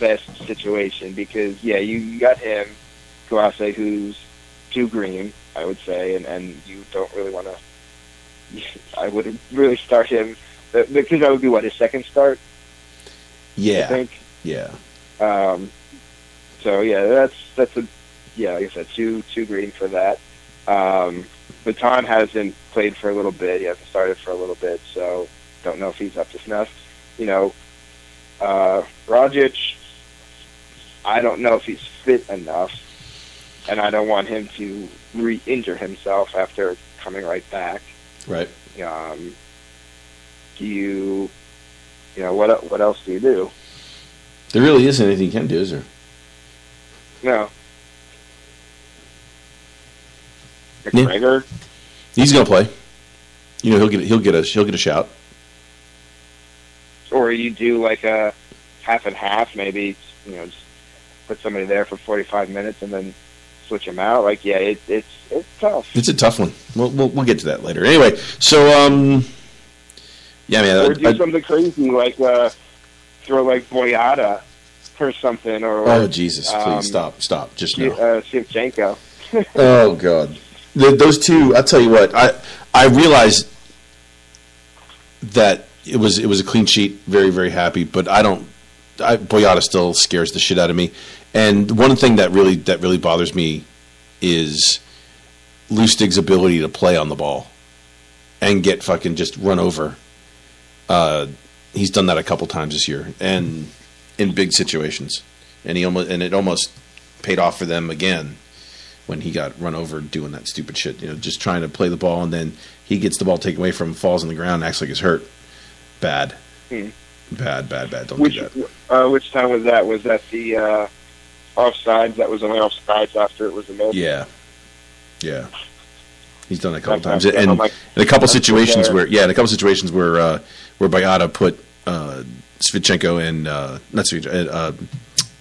best situation because yeah, you, got him, Kouassi, who's too green, I would say, and and you don't really want to. I wouldn't really start him because that would be what his second start, Yeah. I Yeah, think. yeah. Um, so yeah, that's that's a yeah, like I said, too too green for that. Um, Bitton hasn't played for a little bit. He hasn't started for a little bit, so don't know if he's up to snuff. You know, uh, Rogic, I don't know if he's fit enough, and I don't want him to re-injure himself after coming right back. Right. Um, do you, you know, what what else do you do? There really isn't anything you can do, is there? No. Yeah. McGregor, He's gonna play. You know, he'll get he'll get a he'll get a shout. or you do like a half and half, maybe you know, just put somebody there for forty five minutes and then switch them out. Like, yeah, it, it's it's tough. It's a tough one. We'll we'll, we'll get to that later. Anyway, so um, yeah, man. or do I- something crazy like uh, throw like Boyata or something, or oh Jesus! Please um, stop, stop. Just Si- no. uh, Shevchenko. Oh God, the, those two. I'll tell you what. I I realized that it was it was a clean sheet. Very very happy. But I don't. I, Boyata still scares the shit out of me. And one thing that really that really bothers me is Lustig's ability to play on the ball and get fucking just run over. Uh, he's done that a couple times this year, and in big situations, and he almost and it almost paid off for them again when he got run over doing that stupid shit. You know, just trying to play the ball, and then he gets the ball taken away from him, falls on the ground, and acts like he's hurt. Bad, Hmm. bad, bad, bad. Don't Which do that. uh, which time was that? Was that the uh, offsides? That was only offsides after it was a miss. Yeah, yeah. He's done it a couple times, and in a couple situations where, yeah, in a couple situations where uh, where Boyata put uh, Svitchenko and uh, not Svitchenko, uh,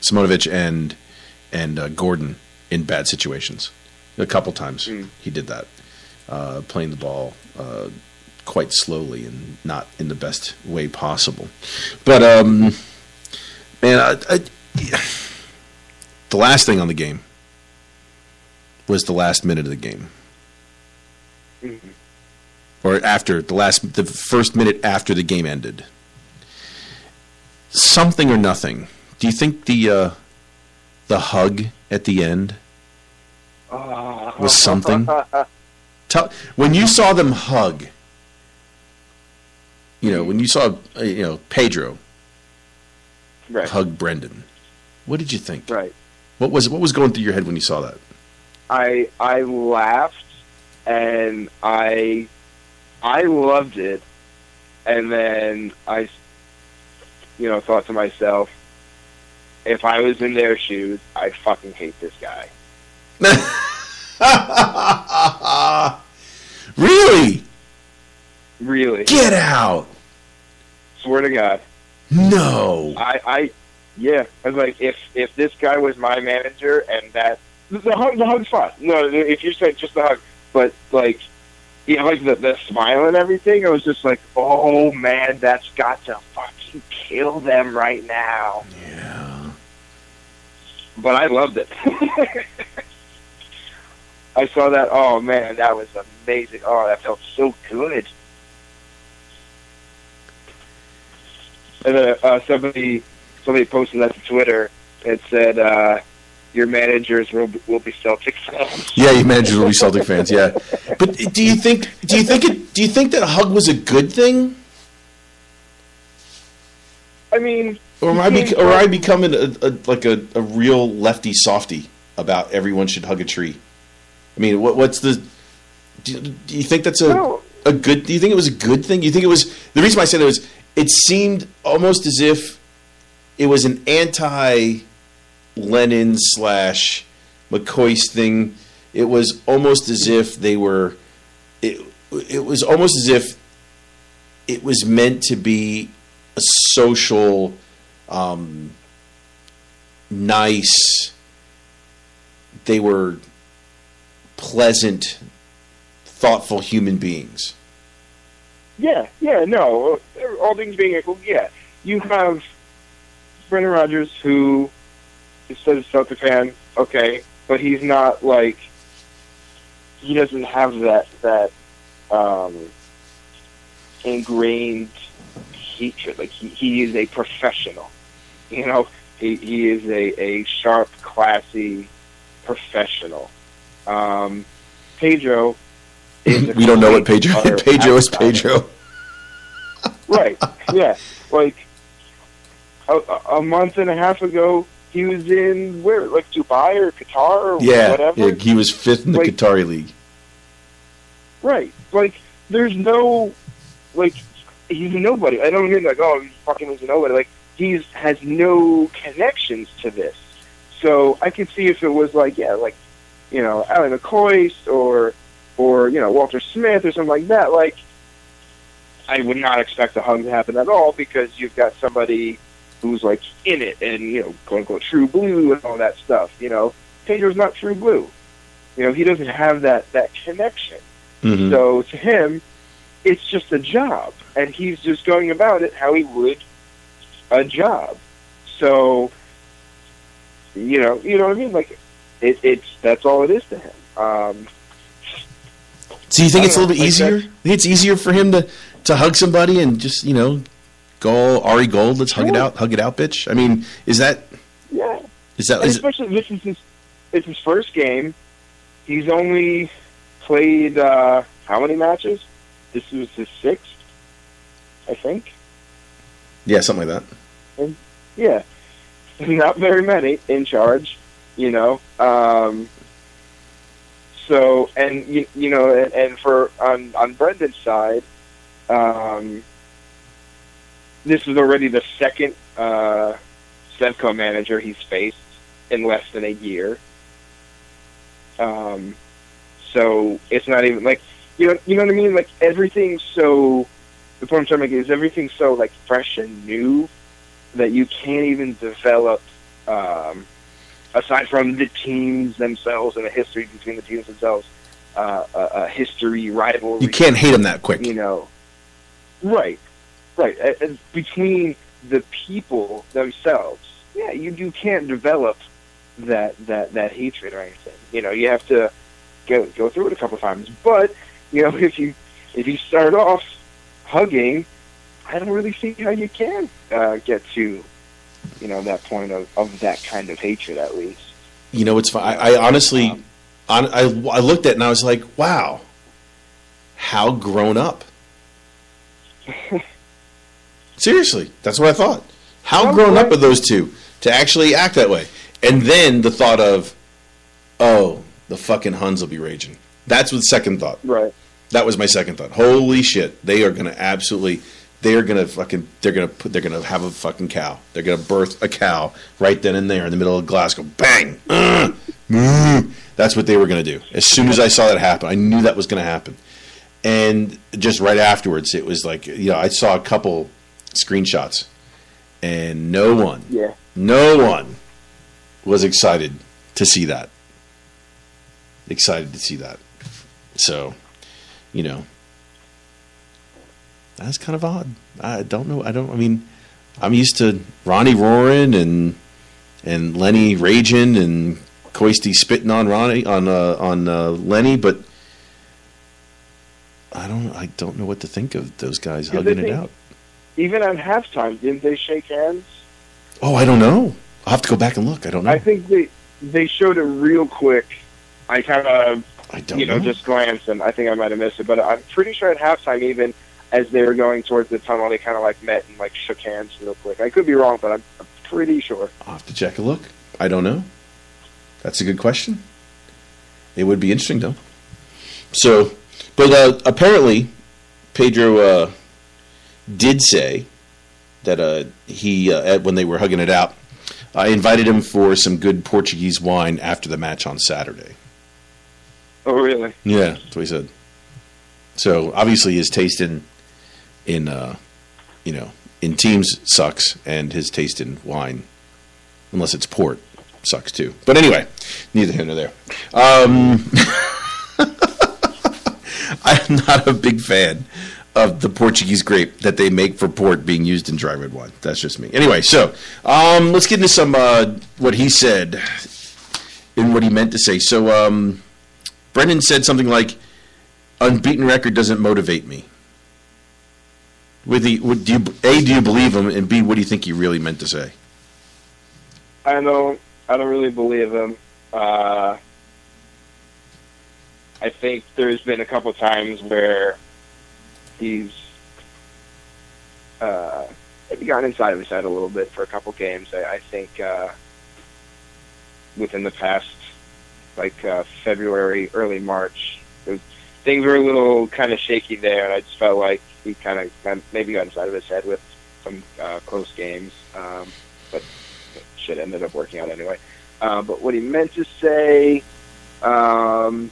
Simunovic and and uh, Gordon in bad situations. A couple times Mm. he did that, uh, playing the ball uh, quite slowly and not in the best way possible. But um, man, I, I, the last thing on the game was the last minute of the game Mhm. Or after the last the first minute after the game ended something or nothing do you think the uh the hug at the end. Was something? tell when you saw them hug you know when you saw uh, you know pedro right, hug brendan what did you think right. what was what was going through your head when you saw that I I laughed and I I loved it, and then I, you know, thought to myself, if I was in their shoes, I fucking hate this guy. really Really, get out swear to God, no I I yeah, I was like, if if this guy was my manager and that the hug the hug's fine. No, if you said just the hug, but like. Yeah, like the, the smile and everything. I was just like, "Oh man, that's got to fucking kill them right now." yeah but I loved it. I saw that. Oh man, that was amazing. Oh, that felt so good. And then uh, somebody somebody posted that to Twitter. and said, uh, "Your managers will be, will be Celtics fans." Yeah, your managers will be Celtic fans. Yeah, but do you think do you think it do you think that a hug was a good thing, I mean, or am I bec- or I becoming a, a, like a, a real lefty softy about everyone should hug a tree? I mean, what, what's the? Do, do you think that's a No. a good? Do you think it was a good thing? You think it was the reason why I said it was? It seemed almost as if it was an anti Lennon slash McCoist's thing. It was almost as if they were. It it was almost as if it was meant to be a social, um, nice. They were pleasant, thoughtful human beings. Yeah, yeah, no. All things being equal, yeah. You have Brendan Rodgers who is still a Celtic fan, okay, but he's not like he doesn't have that that um, ingrained hatred. Like he, he is a professional. You know, he he is a, a sharp, classy professional. Um, Pedro is we don't know what Pedro. Pedro is. Pedro. Right. Yeah. Like a, a month and a half ago, he was in where, like Dubai or Qatar or Yeah, whatever. yeah, he was fifth in the Like- Qatari league. Right. Like there's no, like he's a nobody. I don't mean like oh he's fucking he's nobody. Like he's has no connections to this. So I could see if it was like yeah like you know Alan McCoist or or you know Walter Smith or something like that. Like I would not expect a hug to happen at all because you've got somebody who's like in it and you know quote unquote true blue and all that stuff. You know Pedro's not true blue. You know he doesn't have that that connection. Mhm. So to him, it's just a job, and he's just going about it how he would a job. So, you know, you know what I mean? Like, it, it's that's all it is to him. Um, So you think it's a little bit like easier? think it's easier for him to to hug somebody and just you know go Ari Gold, let's hug it out, hug it out, bitch. I mean, is that yeah, is that and is, especially this is his it's his first game. He's only played uh, how many matches? This was his sixth, I think. yeah something like that? Yeah, not very many in charge, you know. Um, so, and you, you know, and, and for on on Brendan's side, um, this is already the second uh, Sevco manager he's faced in less than a year. Um, so it's not even like you know, you know what I mean. Like everything's so. The point I'm trying to make is everything's so like fresh and new that you can't even develop um, aside from the teams themselves and the history between the teams themselves, uh, a, a history rivalry. You can't hate them that quick. you know, right, right. Uh, between the people themselves, yeah, you you can't develop that that that hatred or anything. You know, you have to go go through it a couple times. But you know, if you if you start off hugging, I don't really see how you can uh, get to you know that point of, of that kind of hatred at least. You know, it's fine. I, I honestly, Um, on, I I looked at it and I was like, wow, how grown up. Seriously, that's what I thought. How grown up are those two to actually act that way? And then the thought of, oh, the fucking Huns will be raging. That's the second thought. Right. That was my second thought. Holy shit, they are going to absolutely, they are going to fucking, they're going to put, they're going to have a fucking cow. They're going to birth a cow right then and there in the middle of Glasgow. Bang! Ugh, mm. That's what they were going to do. As soon as I saw that happen, I knew that was going to happen. And just right afterwards, it was like, you know, I saw a couple screenshots, and no one, Yeah. no one was excited to see that. Excited to see that. So, you know, that's kind of odd. I don't know. I don't. I mean, I'm used to Ronnie roaring and and Lenny raging and Coisty spitting on Ronnie on uh, on uh, Lenny, but I don't. I don't know what to think of those guys hugging it out. Even at halftime, didn't they shake hands? Oh, I don't know. I'll have to go back and look. I don't know. I think they they showed it real quick. I kind of I don't you know, know. just glanced, and I think I might have missed it. But I'm pretty sure at halftime, even as they were going towards the tunnel, they kind of like met and like shook hands real quick. I could be wrong, but I'm, I'm pretty sure. I'll have to check a look. I don't know. That's a good question. It would be interesting, though. So, but uh, apparently, Pedro uh, did say that uh, he, uh, when they were hugging it out, I invited him for some good Portuguese wine after the match on Saturday. Oh, really? Yeah, that's what he said. So obviously, his taste in in uh, you know in teams sucks, and his taste in wine, unless it's port, sucks too. But anyway, neither here nor there. Um, I'm not a big fan of the Portuguese grape that they make for port being used in dry red wine. That's just me. Anyway, so um, let's get into some uh, what he said and what he meant to say. So um, Brendan said something like, "Unbeaten record doesn't motivate me." With the, would, do you, a, do you believe him, and b, what do you think he really meant to say? I don't. I don't really believe him. Uh, I think there's been a couple times where he's uh, maybe gotten inside of his head a little bit for a couple games. I, I think uh, within the past, like uh, February, early March, was, things were a little kind of shaky there, and I just felt like he kind of maybe got inside of his head with some uh, close games. Um, but shit ended up working out anyway. Uh, but what he meant to say, um,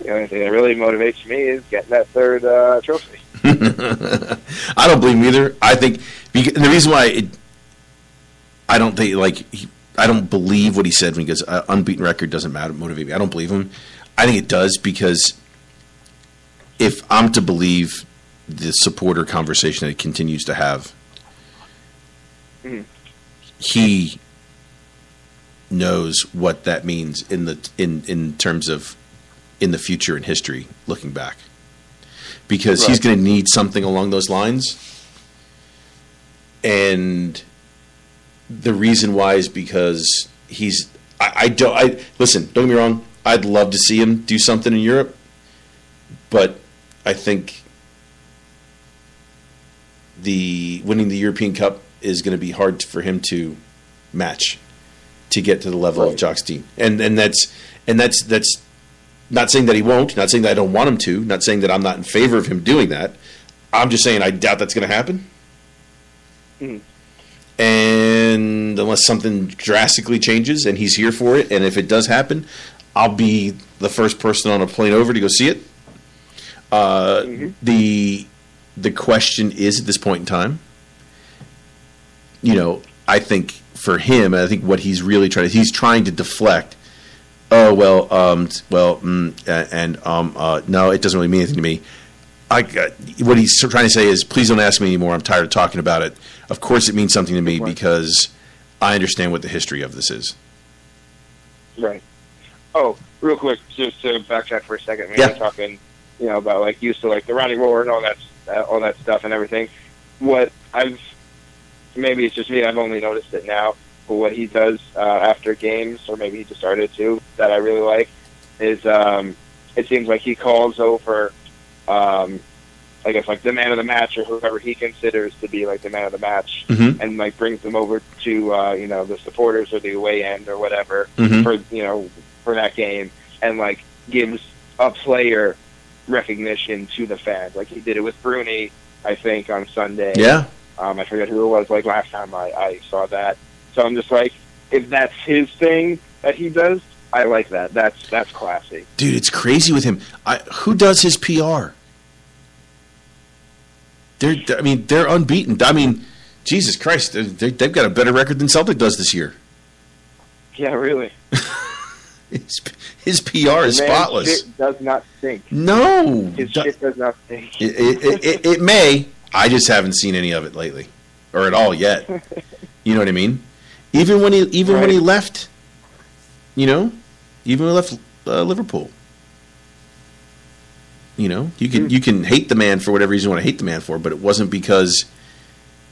the only thing that really motivates me is getting that third uh, trophy. I don't blame either. I think because, the reason why it, I don't think like he, I don't believe what he said when he goes uh, unbeaten record doesn't matter motivate me. I don't believe him. I think it does because if I'm to believe the supporter conversation that he continues to have, mm-hmm. he knows what that means in the in in terms of in the future in history looking back because right. he's going to need something along those lines and the reason why is because he's I, I don't I listen don't get me wrong I'd love to see him do something in Europe but I think the winning the European Cup is going to be hard for him to match to get to the level right. of Dean. And and that's and that's that's not saying that he won't, not saying that I don't want him to, not saying that I'm not in favor of him doing that. I'm just saying I doubt that's going to happen. Mm. And unless something drastically changes and he's here for it, and if it does happen, I'll be the first person on a plane over to go see it. Uh, mm-hmm. The the question is at this point in time, you know, I think for him, I think what he's really trying to he's trying to deflect. Oh well, um, well, mm, and um, uh, no, it doesn't really mean anything to me. I, uh, what he's trying to say is, please don't ask me anymore. I'm tired of talking about it. Of course, it means something to me because I understand what the history of this is. Right. Oh, real quick, just to backtrack for a second. Maybe yeah. talking, you know, about like used to like the Ronnie Roar and all that, uh, all that stuff and everything. What I've maybe it's just me. I've only noticed it now. What he does uh, after games, or maybe he just started to, that I really like, is um, it seems like he calls over, um, I guess, like the man of the match or whoever he considers to be like the man of the match, mm-hmm. and like brings them over to uh, you know the supporters or the away end or whatever mm-hmm. for you know for that game, and like gives a player recognition to the fans. Like he did it with Broony, I think, on Sunday. Yeah. Um, I forget who it was. Like last time I, I saw that, so I'm just like, if that's his thing that he does, I like that. That's that's classy, dude. It's crazy with him. I, who does his PR? They're, I mean, they're unbeaten. I mean, Jesus Christ, they have got a better record than Celtic does this year. Yeah, really. his, his PR is spotless. does not stink. No, his do, shit does not stink. It, it, it, it may. I just haven't seen any of it lately, or at all yet. you know what I mean? Even when he, even right. when he left, you know, even when he left uh, Liverpool. You know, you can mm. you can hate the man for whatever reason you want to hate the man for, but it wasn't because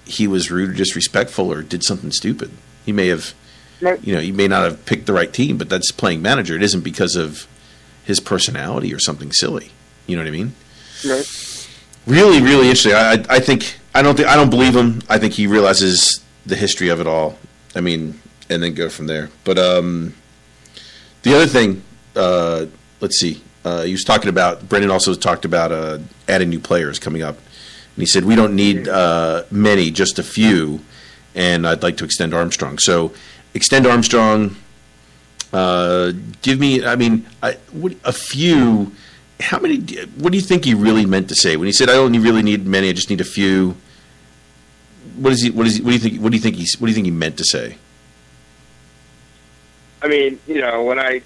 he was rude or disrespectful or did something stupid. He may have, you know, he may not have picked the right team, but that's playing manager. It isn't because of his personality or something silly. You know what I mean? Right really, really interesting. I, I think I don't think I don't believe him. I think he realizes the history of it all. I mean, and then go from there. But um, the other thing, uh, let's see. Uh, he was talking about. Brendan also talked about uh, adding new players coming up, and he said we don't need uh, many, just a few. And I'd like to extend Armstrong. So extend Armstrong. Uh, give me. I mean, a few how many? What do you think he really meant to say when he said, "I don't really need many. I just need a few"? What is he? What is he? What do you think? What do you think he? What do you think he meant to say? I mean, you know, when I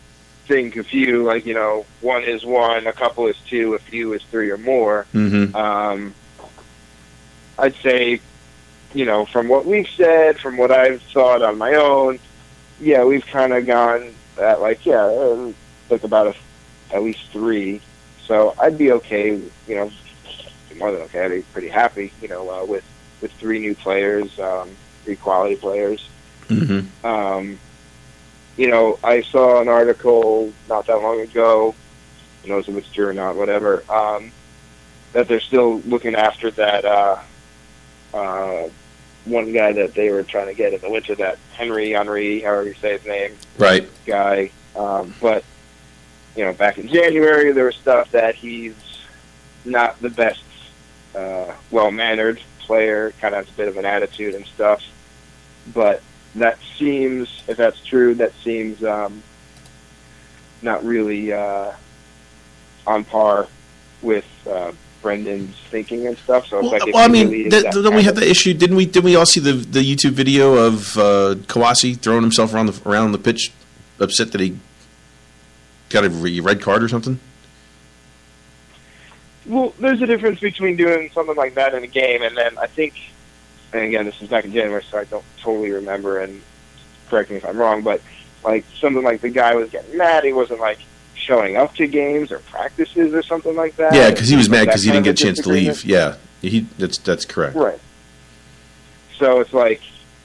think a few, like you know, one is one, a couple is two, a few is three or more. Mm-hmm. Um, I'd say, you know, from what we've said, from what I've thought on my own, yeah, we've kind of gone at like yeah, uh, like about a, at least three. So I'd be okay, you know, more than okay. I'd be pretty happy, you know, uh, with with three new players, um, three quality players. Mm-hmm. Um, you know, I saw an article not that long ago. Who knows if it's true or not? Whatever. Um, that they're still looking after that uh, uh, one guy that they were trying to get in the winter. That Henry Henry, however you say his name, Right. guy. Um, but you know, back in January, there was stuff that he's not the best, uh, well mannered player. Kind of has a bit of an attitude and stuff. But that seems, if that's true, that seems um, not really uh, on par with uh, Brendan's thinking and stuff. So Well, like, if well, I mean, really is th- that don't we of- that issue? Didn't we? Didn't we all see the the YouTube video of uh, Kouassi throwing himself around the around the pitch, upset that he got a re- red card or something? Well, there's a difference between doing something like that in a game, and then I think, and again, this is back in January, so I don't totally remember, and correct me if I'm wrong, but like something like the guy was getting mad, he wasn't like showing up to games or practices or something like that. Yeah, because he was mad because he didn't get a chance to leave. Yeah, he that's that's correct. Right. So it's like,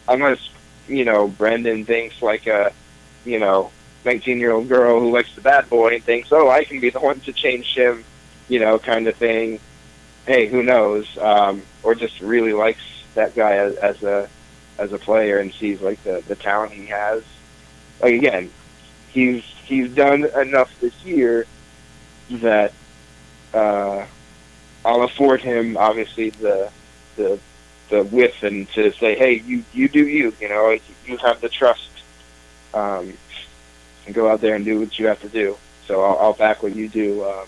unless, you know, Brendan thinks like a, you know, 19 year old girl who likes the bad boy and thinks, oh, I can be the one to change him, you know, kind of thing. Hey, who knows? Um, or just really likes that guy as, as a as a player and sees like the the talent he has. Like again, he's he's done enough this year that uh, I'll afford him obviously the the the width and to say, hey, you you do you, you know, you have the trust, um, and go out there and do what you have to do. So I'll, I'll back what you do. Um,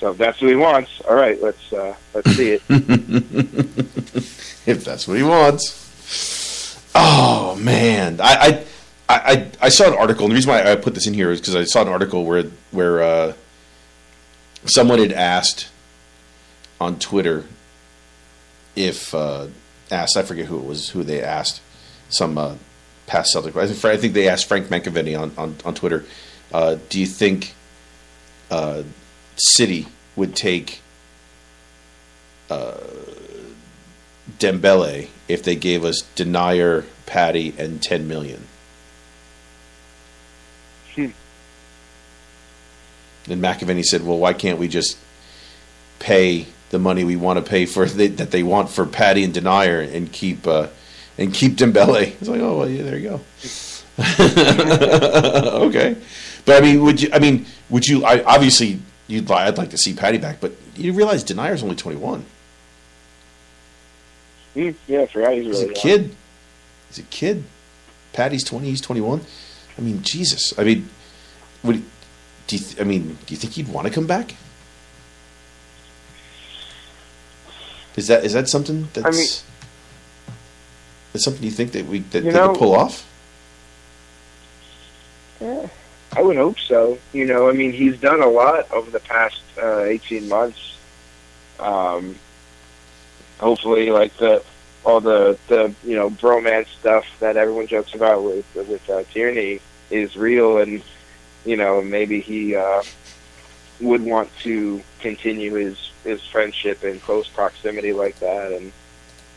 so if that's what he wants, all right, let's uh, let's see it. if that's what he wants. Oh man, I I, I I saw an article, and the reason why I put this in here is because I saw an article where where uh, someone had asked on Twitter if uh, asked I forget who it was who they asked some uh, past Celtic. I think, I think they asked Frank McAvenny on on, on Twitter. Uh, do you think uh, City would take Dembele if they gave us Denayer, Patty, and ten million. Hmm. And McAvenny said, "Well, why can't we just pay the money we want to pay for they, that they want for Patty and Denayer and keep uh, and keep Dembele?" It's like, "Oh, well, yeah, there you go." okay, but I mean, would you? I mean, would you? I, obviously, you'd. li- I'd like to see Patty back, but you realize Denayer's only twenty one. Hmm, yeah, I forgot he's He's really a young. kid. He's a kid. Patty's twenty. He's twenty one. I mean, Jesus. I mean, would do you? Th- I mean, do you think he'd want to come back? Is that is that something that's? mean- that's something you think that we that they know- could pull off? Yeah, I would hope so. You know, I mean, he's done a lot over the past uh, 18 months. Um, hopefully, like the all the the you know bromance stuff that everyone jokes about with with uh, Tierney is real, and you know maybe he uh, would want to continue his his friendship in close proximity like that. And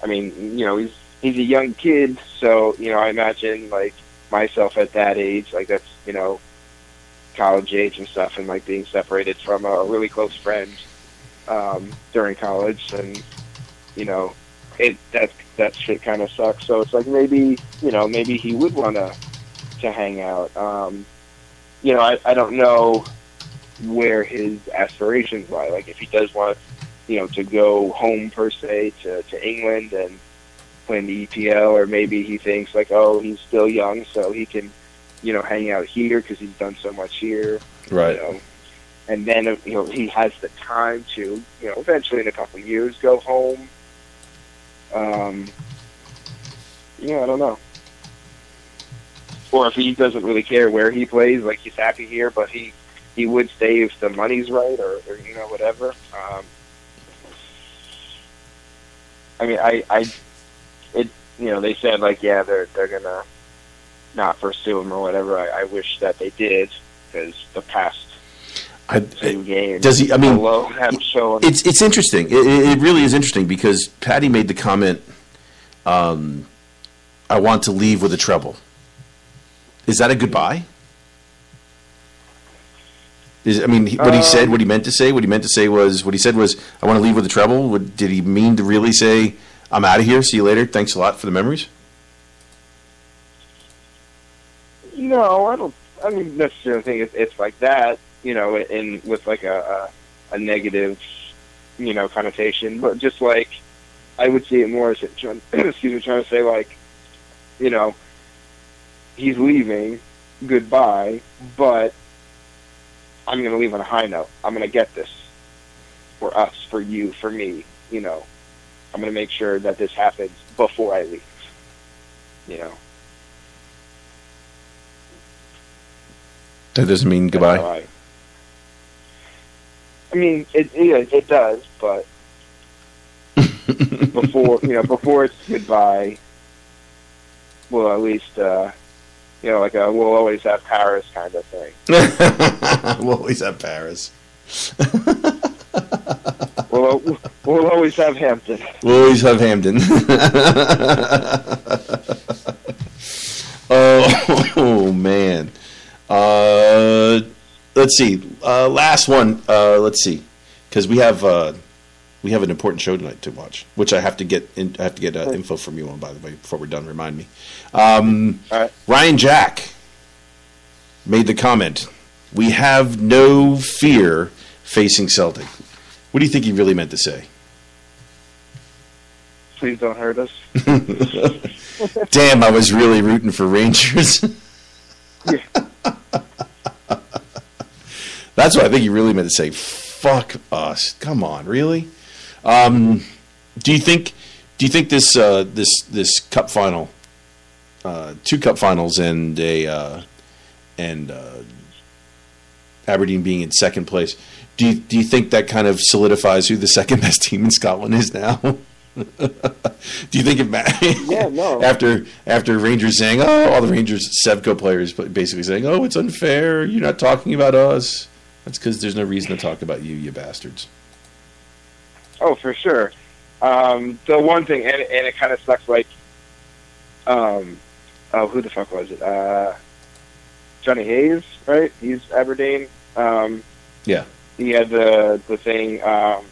I mean, you know, he's he's a young kid, so you know, I imagine like myself at that age, like that's you know, college age and stuff, and like being separated from a really close friend um, during college, and you know, it that that shit kind of sucks. So it's like maybe you know maybe he would want to to hang out. Um, you know, I I don't know where his aspirations lie. Like if he does want you know to go home per se to to England and play in the EPL, or maybe he thinks like, oh, he's still young, so he can, you know, hang out here because he's done so much here, Right. you know. And then you know he has the time to, you know, eventually in a couple of years go home. Um, yeah, I don't know. or if he doesn't really care where he plays, like he's happy here, but he he would stay if the money's right or, or you know whatever. Um, I mean, I I it you know they said like yeah they're they're gonna not pursue him or whatever. I, I wish that they did because the past I, two games does he? I mean, alone have shown it's it's interesting. It, it really is interesting because Patty made the comment, um, "I want to leave with a treble." Is that a goodbye? Is I mean, what he said, Um, what he meant to say, what he meant to say was, what he said was, "I want to leave with a treble." What, did he mean to really say, "I'm out of here. See you later. Thanks a lot for the memories"? No, I don't. I don't necessarily think it's, it's like that. You know, in with like a, a a negative, you know, connotation. But just like I would see it more as it excuse me, trying to say like, you know, he's leaving, goodbye, but I'm going to leave on a high note. I'm going to get this for us, for you, for me. You know, I'm going to make sure that this happens before I leave. You know. That doesn't mean goodbye. I, I mean, it yeah, it does, but before you know, before it's goodbye, well, at least uh, you know, like a we'll always have Paris kind of thing. we'll always have Paris. We'll we'll always have Hampden. We'll always have Hampden. oh, oh, man. Uh, let's see. Uh, last one. Uh, let's see, because we have uh, we have an important show tonight to watch, which I have to get in, I have to get uh, info from you on. By the way, before we're done, remind me. Um, right. Ryan Jack made the comment: "We have no fear facing Celtic." What do you think he really meant to say? Please don't hurt us. Damn, I was really rooting for Rangers. Yeah. That's what I think he really meant to say. Fuck us. Come on, really? Um, do you think? Do you think this uh, this this cup final, uh, two cup finals, and a uh, and uh, Aberdeen being in second place? Do you, do you think that kind of solidifies who the second best team in Scotland is now? do you think it matters? Yeah, no. after after Rangers saying, "Oh, all the Rangers Sevco players basically saying, "Oh, it's unfair. You're not talking about us." That's because there's no reason to talk about you, you bastards. Oh, for sure. Um, the one thing, and, and it kind of sucks. Like, um, oh, who the fuck was it? Uh, Jonny Hayes, right? He's Aberdeen. Um, Yeah. he had the the thing. Um,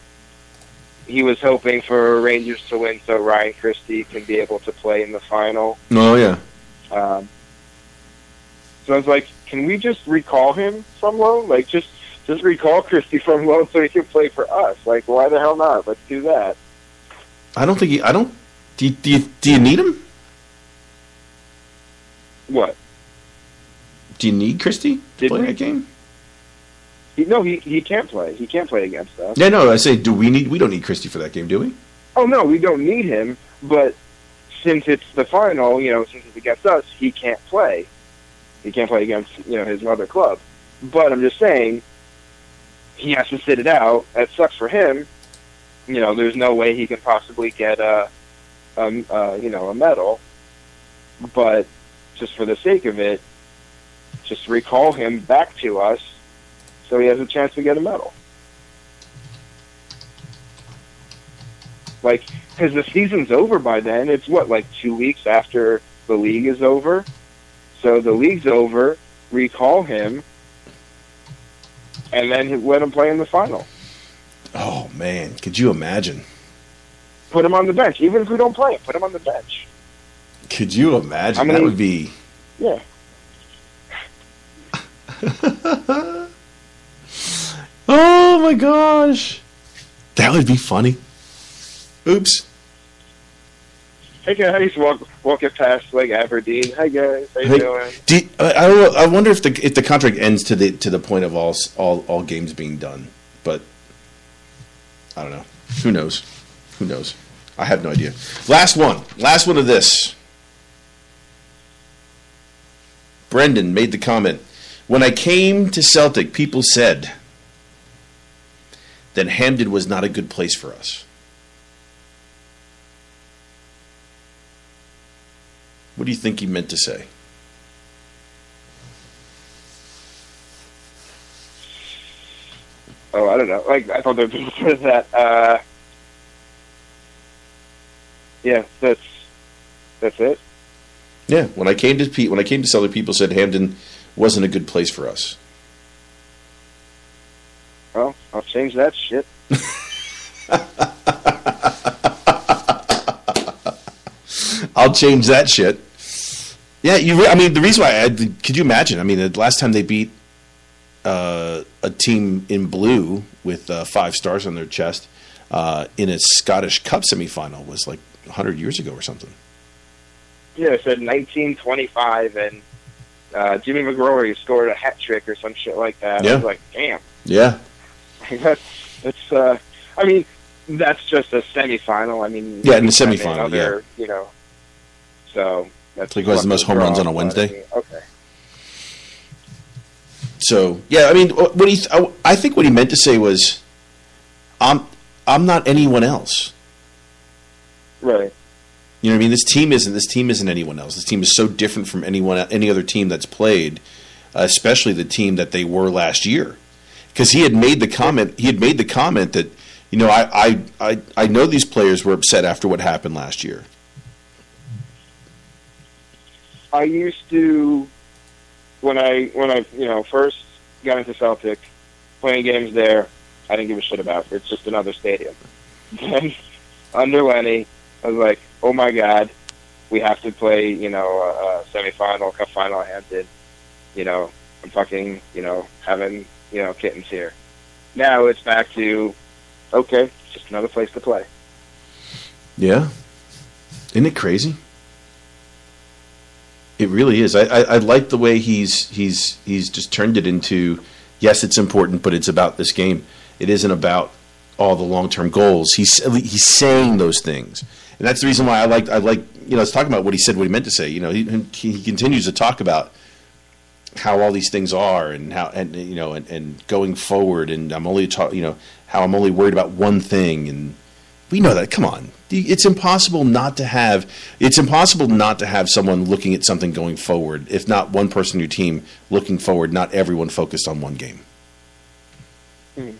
he was hoping for Rangers to win so Ryan Christie can be able to play in the final. Oh yeah. Um, so I was like, can we just recall him from loan? Like, just just recall Christie from loan so he can play for us. Like, why the hell not? Let's do that. I don't think he. I don't. Do you, do you, do you need him? What? Do you need Christie to Did play we? that game? He, no, he he can't play. He can't play against us. Yeah, no. I say, do we need? We don't need Christie for that game, do we? Oh no, we don't need him. But since it's the final, you know, since it's against us, he can't play. He can't play against you know his mother club. But I'm just saying, he has to sit it out. That sucks for him. You know, there's no way he can possibly get a, um, uh, you know, a medal. But just for the sake of it, just recall him back to us, so he has a chance to get a medal. Like, because the season's over by then. It's what, like two weeks after the league is over. So the league's over. Recall him, and then let him play in the final. Oh man, could you imagine? Put him on the bench, even if we don't play him. Put him on the bench. Could you imagine? I mean- that would be. Yeah. Oh my gosh, that would be funny. Oops. Hey guys, walk walk it past like Aberdeen. Hi guys, how you Hey, doing? do you- I, I I wonder if the if the contract ends to the to the point of all all all games being done, but I don't know. Who knows? Who knows? I have no idea. Last one. Last one of this. Brendan made the comment When I came to Celtic, people said that Hampden was not a good place for us. What do you think he meant to say? Oh, I don't know. Like I thought there was that. Uh, yeah, that's that's it. Yeah, when I came to Pete, when I came to Celtic, people said Hampden wasn't a good place for us. I'll change that shit. I'll change that shit. Yeah, you. Re- I mean, the reason why. I, could you imagine? I mean, the last time they beat uh, a team in blue with uh, five stars on their chest uh, in a Scottish Cup semifinal was like 100 years ago or something. Yeah, it said 1925, and uh, Jimmy McGrory scored a hat trick or some shit like that. Yeah. I was like, damn. Yeah, that's that's. Uh, I mean, that's just a semifinal. I mean, Yeah, in the semifinal, other, You know, so that's Like who has the most home runs on a Wednesday? I mean, okay. So yeah, I mean, what he, I, I think what he meant to say was, I'm, I'm not anyone else. Right. You know what I mean? This team isn't. This team isn't anyone else. This team is so different from anyone, any other team that's played, uh, especially the team that they were last year. Because he had made the comment. He had made the comment that, you know, I, I, I, I know these players were upset after what happened last year. I used to when I when I you know first got into Celtic, playing games there, I didn't give a shit about. It. It's just another stadium. Then under Lenny, I was like, oh my god, we have to play you know a, a semifinal, cup final Hampden. You know, I'm fucking you know having you know kittens here. Now it's back to okay, it's just another place to play. Yeah, isn't it crazy? It really is. I, I, I like the way he's he's he's just turned it into. Yes, it's important, but it's about this game. It isn't about all the long term goals. He's he's saying those things, and that's the reason why I like I like you know I was talking about what he said, what he meant to say. You know, he he continues to talk about how all these things are and how and you know and, and going forward and I'm only talk, you know how I'm only worried about one thing and we know that come on it's impossible not to have it's impossible not to have someone looking at something going forward if not one person in your team looking forward not everyone focused on one game Mhm.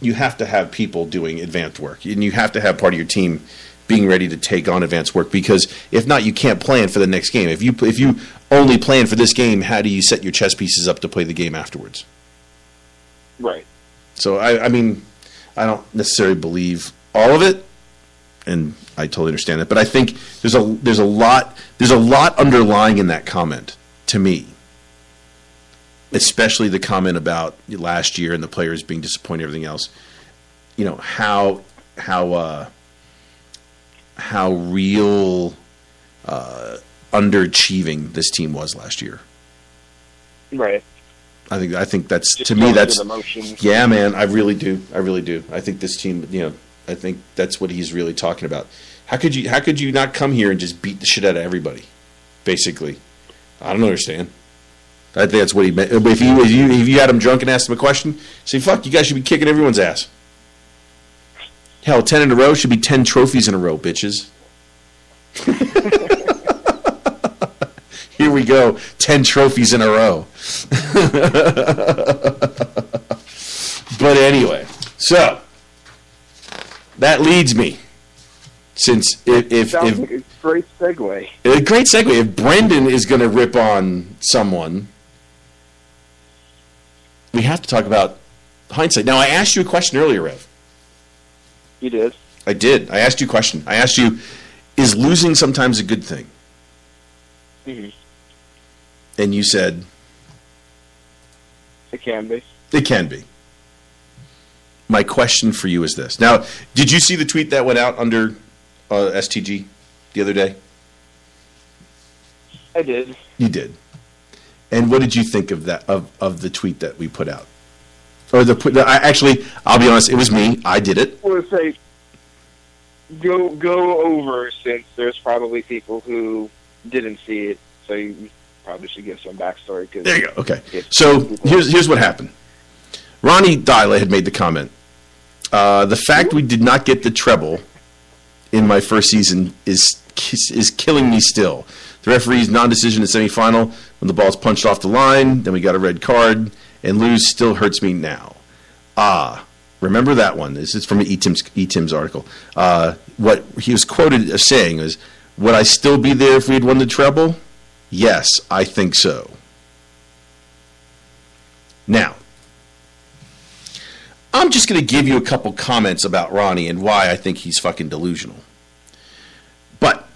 you have to have people doing advanced work and you have to have part of your team being ready to take on advanced work because if not you can't plan for the next game if you if you only plan for this game how do you set your chess pieces up to play the game afterwards Right. so I, I mean, I don't necessarily believe all of it, and I totally understand that. But I think there's a there's a lot there's a lot underlying in that comment to me, especially the comment about last year and the players being disappointed, everything else. You know how how uh, how real uh, underachieving this team was last year. Right. I think I think that's Just to me that's through the motions. yeah, man. I really do. I really do. I think this team, you know, I think that's what he's really talking about. How could you? How could you not come here and just beat the shit out of everybody? Basically, I don't understand. I think that's what he meant. If you if you, if you had him drunk and asked him a question, say, "Fuck, you guys should be kicking everyone's ass." Hell, ten in a row should be ten trophies in a row, bitches. Here we go, ten trophies in a row. but anyway, so that leads me. Since if if, if like a great segue. a great segue, if Brendan is going to rip on someone, we have to talk about hindsight. Now, I asked you a question earlier, Rev. You did. I did. I asked you a question. I asked you, is losing sometimes a good thing? Mhm. And you said It can be. it can be. My question for you is this. Now, did you see the tweet that went out under uh, STG the other day? I did. You did. And what did you think of that of, of the tweet that we put out? Or the, the I, actually, I'll be honest, it was me. I did it. I would say go go over since there's probably people who didn't see it. So you probably should give some backstory. Cause There you go. Okay. So here's here's what happened. Ronnie Deila had made the comment. Uh, the fact we did not get the treble in my first season is is killing me still. The referee's non-decision in the semifinal when the ball's punched off the line, then we got a red card, and lose still hurts me now. Ah, remember that one. This is from E-Tim's, E-Tim's article. Uh, what he was quoted as saying is, "Would I still be there if we had won the treble? Yes, I think so." Now, I'm just going to give you a couple comments about Ronnie and why I think he's fucking delusional. But,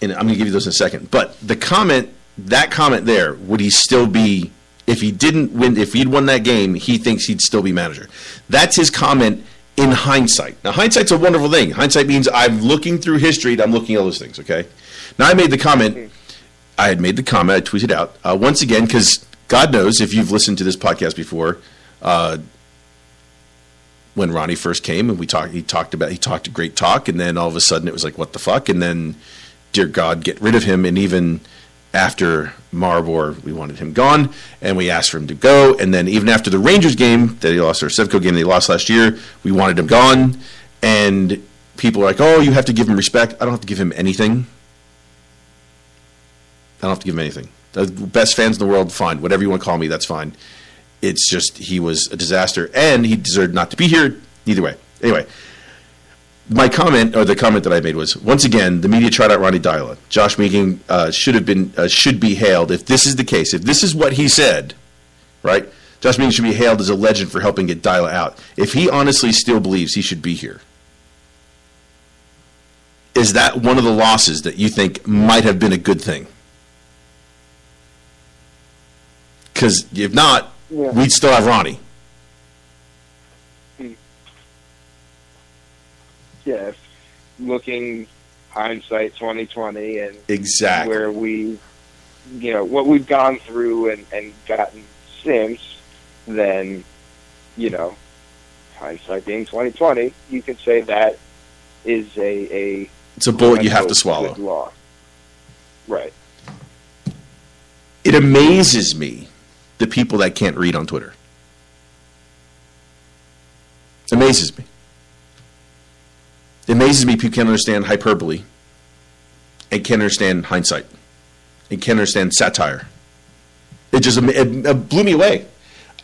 and I'm going to give you those in a second. But the comment, that comment there, would he still be, if he didn't win, if he'd won that game, he thinks he'd still be manager. That's his comment in hindsight. Now, hindsight's a wonderful thing. Hindsight means I'm looking through history and I'm looking at those things, okay? Now, I made the comment, I had made the comment, I tweeted out, uh, once again, because God knows if you've listened to this podcast before, uh, when Ronnie first came and we talked, he talked about, he talked a great talk, and then all of a sudden it was like, what the fuck? And then, dear God, get rid of him. And even after Maribor, we wanted him gone, and we asked for him to go. And then even after the Rangers game that he lost, or Sevco game that he lost last year, we wanted him gone. And people are like, oh, you have to give him respect. I don't have to give him anything. I don't have to give him anything. The best fans in the world, fine. Whatever you want to call me, that's fine. It's just he was a disaster, and he deserved not to be here. Either way, anyway, my comment or the comment that I made was once again the media tried out Ronnie Deila. Josh Meekings uh, should have been uh, should be hailed if this is the case. If this is what he said, right? Josh Meekings should be hailed as a legend for helping get Deila out. If he honestly still believes he should be here, is that one of the losses that you think might have been a good thing? Because if not, Yeah. we'd still have Ronnie. Looking hindsight 2020 and Exactly. where we, you know, what we've gone through and, and gotten since, then, you know, hindsight being 2020, you could say that is a, a It's a bullet you have to swallow. loss. Right. It amazes me the people that can't read on Twitter. It amazes me. It amazes me people can't understand hyperbole and can't understand hindsight and can't understand satire. It just it, it blew me away.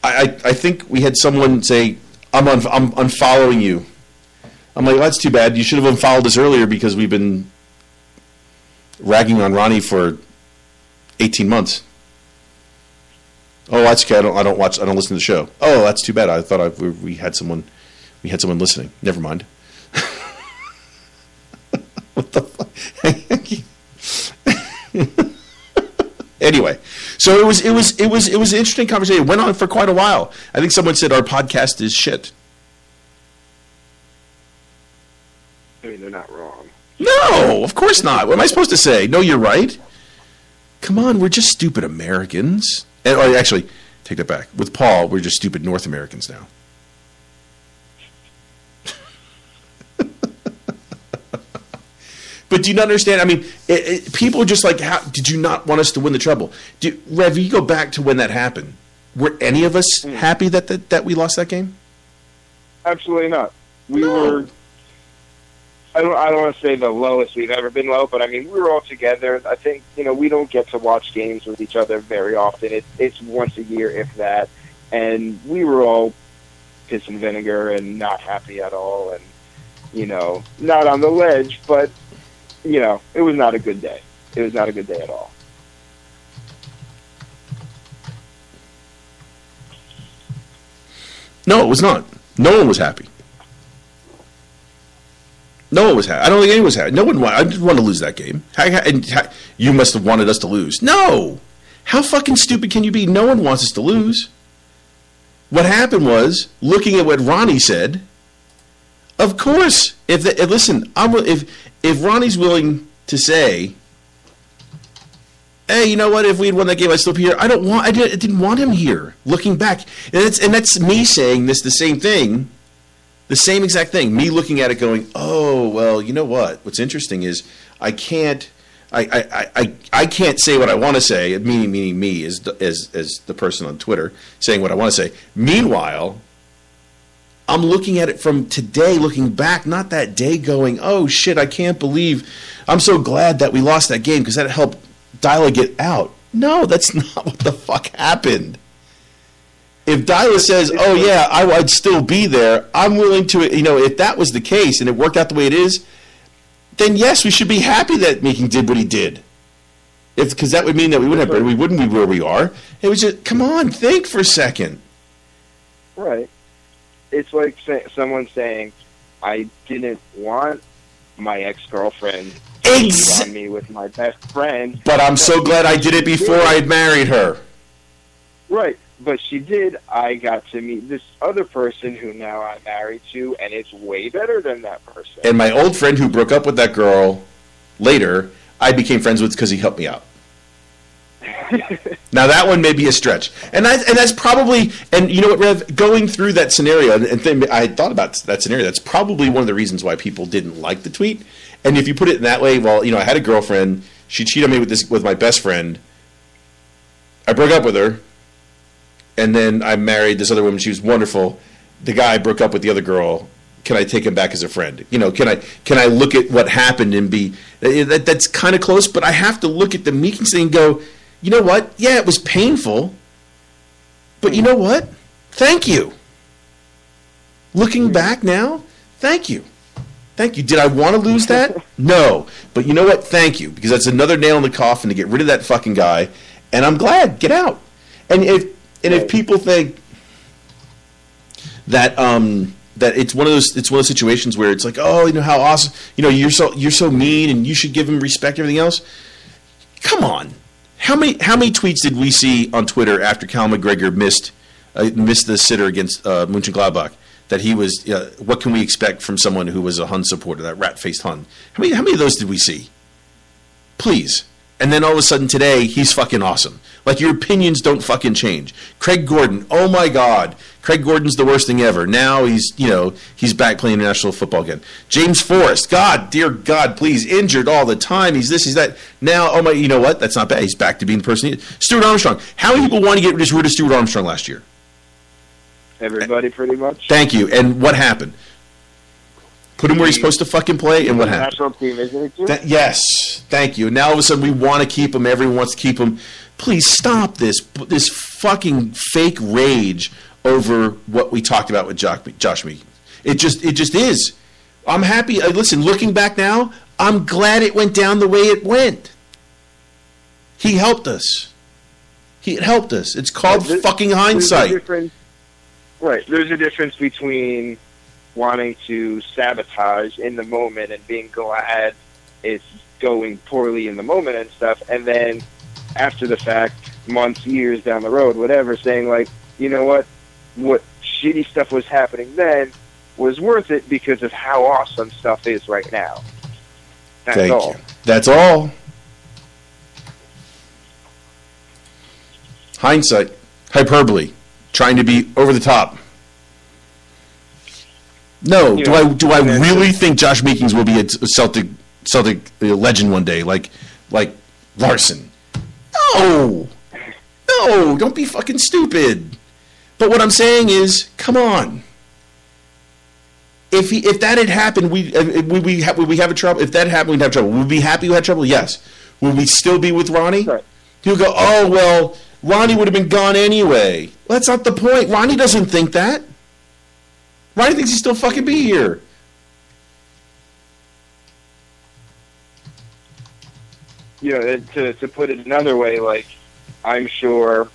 I, I, I think we had someone say, I'm, un, I'm unfollowing you. I'm like, well, that's too bad. You should have unfollowed us earlier because we've been ragging on Ronnie for 18 months. Oh, that's okay. I don't. I don't watch. I don't listen to the show. Oh, that's too bad. I thought I, we, we had someone. We had someone listening. Never mind. What the fuck? anyway, so it was. It was. It was. It was an interesting conversation. It went on for quite a while. I think someone said our podcast is shit. I mean, they're not wrong. No, of course not. What am I supposed to say? No, you're right. Come on, we're just stupid Americans. And, or actually, take that back. With Paul, we're just stupid North Americans now. But do you not understand? I mean, it, it, people are just like, how, did you not want us to win the treble? Do, Rev, you go back to when that happened. Were any of us mm. happy that, that, that we lost that game? Absolutely not. We No. were. I don't. I don't want to say the lowest we've ever been low, but I mean we were all together. I think you know we don't get to watch games with each other very often. It, it's once a year, if that. And we were all piss and vinegar and not happy at all, and you know not on the ledge, but you know it was not a good day. It was not a good day at all. No, it was not. No one was happy. No one was happy. I don't think anyone was happy. No one wanted. I didn't want to lose that game. And you must have wanted us to lose. No. How fucking stupid can you be? No one wants us to lose. What happened was, looking at what Ronnie said, of course, if, the, listen, I'm, if if Ronnie's willing to say, hey, you know what? If we had won that game, I'd still be here. I don't want. I, did, I didn't want him here. Looking back, and it's and that's me saying this the same thing, the same exact thing. Me looking at it, going, oh well, you know what? What's interesting is I can't. I, I, I, I can't say what I want to say, meaning meaning me as as as the person on Twitter saying what I want to say. Meanwhile, I'm looking at it from today, looking back, not that day, going, "Oh shit, I can't believe." I'm so glad that we lost that game because that helped Deila get out. No, that's not what the fuck happened. If Deila says, "Oh yeah, I, I'd still be there," I'm willing to. You know, if that was the case and it worked out the way it is, then yes, we should be happy that Meekings did what he did. If because that would mean that we wouldn't have, we wouldn't be where we are. It was just, come on, think for a second. Right. It's like say, someone saying, "I didn't want my ex girlfriend to Ex- on me with my best friend." But I'm so glad I did it before I married her. Right, but she did. I got to meet this other person who now I'm married to, and it's way better than that person. And my old friend who broke up with that girl later, I became friends with because he helped me out. now that one may be a stretch, and and that's probably and you know what, Rev, going through that scenario, and, then I thought about that scenario. That's probably one of the reasons why people didn't like the tweet. And if you put it in that way, well, you know, I had a girlfriend. She cheated on me with this with my best friend. I broke up with her, and then I married this other woman. She was wonderful. The guy broke up with the other girl. Can I take him back as a friend? You know, can I can I look at what happened and be that, that's kind of close, but I have to look at the Meekings thing and go, you know what? Yeah, it was painful, but you know what? Thank you. Looking back now, thank you. Thank you. Did I want to lose that? No. But you know what? Thank you. Because that's another nail in the coffin to get rid of that fucking guy. And I'm glad. Get out. And if and if people think that um that it's one of those it's one of those situations where it's like, oh, you know how awesome you know, you're so you're so mean and you should give him respect, everything else. Come on. How many how many tweets did we see on Twitter after Cal McGregor missed uh, missed the sitter against uh, Mönchengladbach? That he was, uh, what can we expect from someone who was a Hun supporter, that rat faced Hun? How many how many of those did we see? Please. And then all of a sudden today, he's fucking awesome. Like your opinions don't fucking change. Craig Gordon, oh my God, Craig Gordon's the worst thing ever. Now he's, you know, he's back playing international football again. James Forrest, God, dear God, please, injured all the time. He's this, he's that. Now, oh my, you know what? That's not bad. He's back to being the person. He is. Stuart Armstrong. How many people want to get rid of Stuart Armstrong last year? Everybody, pretty much. Thank you. And what happened? Put him where he's supposed to fucking play, and what happened? National team, isn't it? That, yes, thank you. Now all of a sudden we want to keep him. Everyone wants to keep him. Please stop this this fucking fake rage over what we talked about with Josh, Josh Meekings. It just it just is. I'm happy. Uh, listen, looking back now, I'm glad it went down the way it went. He helped us. He helped us. It's called There- fucking hindsight. difference- right. There's a difference between wanting to sabotage in the moment and being glad it's going poorly in the moment and stuff, and then after the fact, months, years down the road, whatever, saying like, you know what, what shitty stuff was happening then was worth it because of how awesome stuff is right now. That's Thank all. you. That's all. Hindsight, hyperbole, trying to be over the top. No, You do know, I do I really think Josh Meekings will be a Celtic Celtic uh, legend one day, like like Larsson? No, no, don't be fucking stupid. But what I'm saying is, come on. If he, if that had happened, we uh, would we have we have a trouble? If that happened, we'd have trouble. Would we be happy we had trouble? Yes. Would we still be with Ronnie? Right. He'll go, oh well, Ronnie would have been gone anyway. Well, that's not the point. Ronnie doesn't think that. Ronnie thinks he'd still fucking be here. you know, to to put it another way, like I'm sure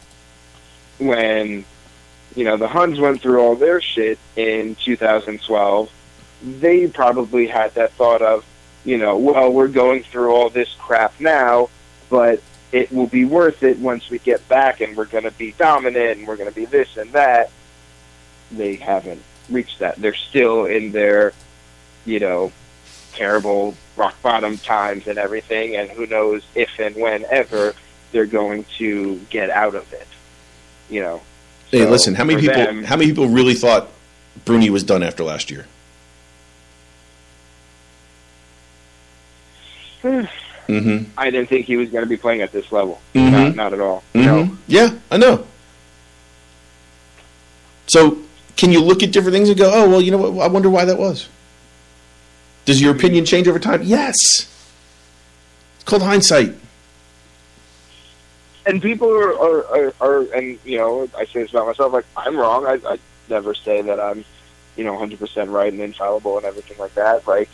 when you know the Huns went through all their shit in 2012, they probably had that thought of, you know, well, we're going through all this crap now, but it will be worth it once we get back and we're going to be dominant and we're going to be this and that. They haven't reached that. They're still in their, you know, terrible rock bottom times and everything, and who knows if and when ever they're going to get out of it. You know. Hey, listen, how many people? them- how many people really thought Broony was done after last year? Mm-hmm. I didn't think he was going to be playing at this level. Mhm. Not, not at all. Mhm. No. Yeah, I know. So, can you look at different things and go, "Oh, well, you know what? I wonder why that was." Does your opinion change over time? Yes. It's called hindsight. And people are, are, are, are, and you know, I say this about myself. Like I'm wrong. I, I never say that I'm, you know, 100% right and infallible and everything like that. Like,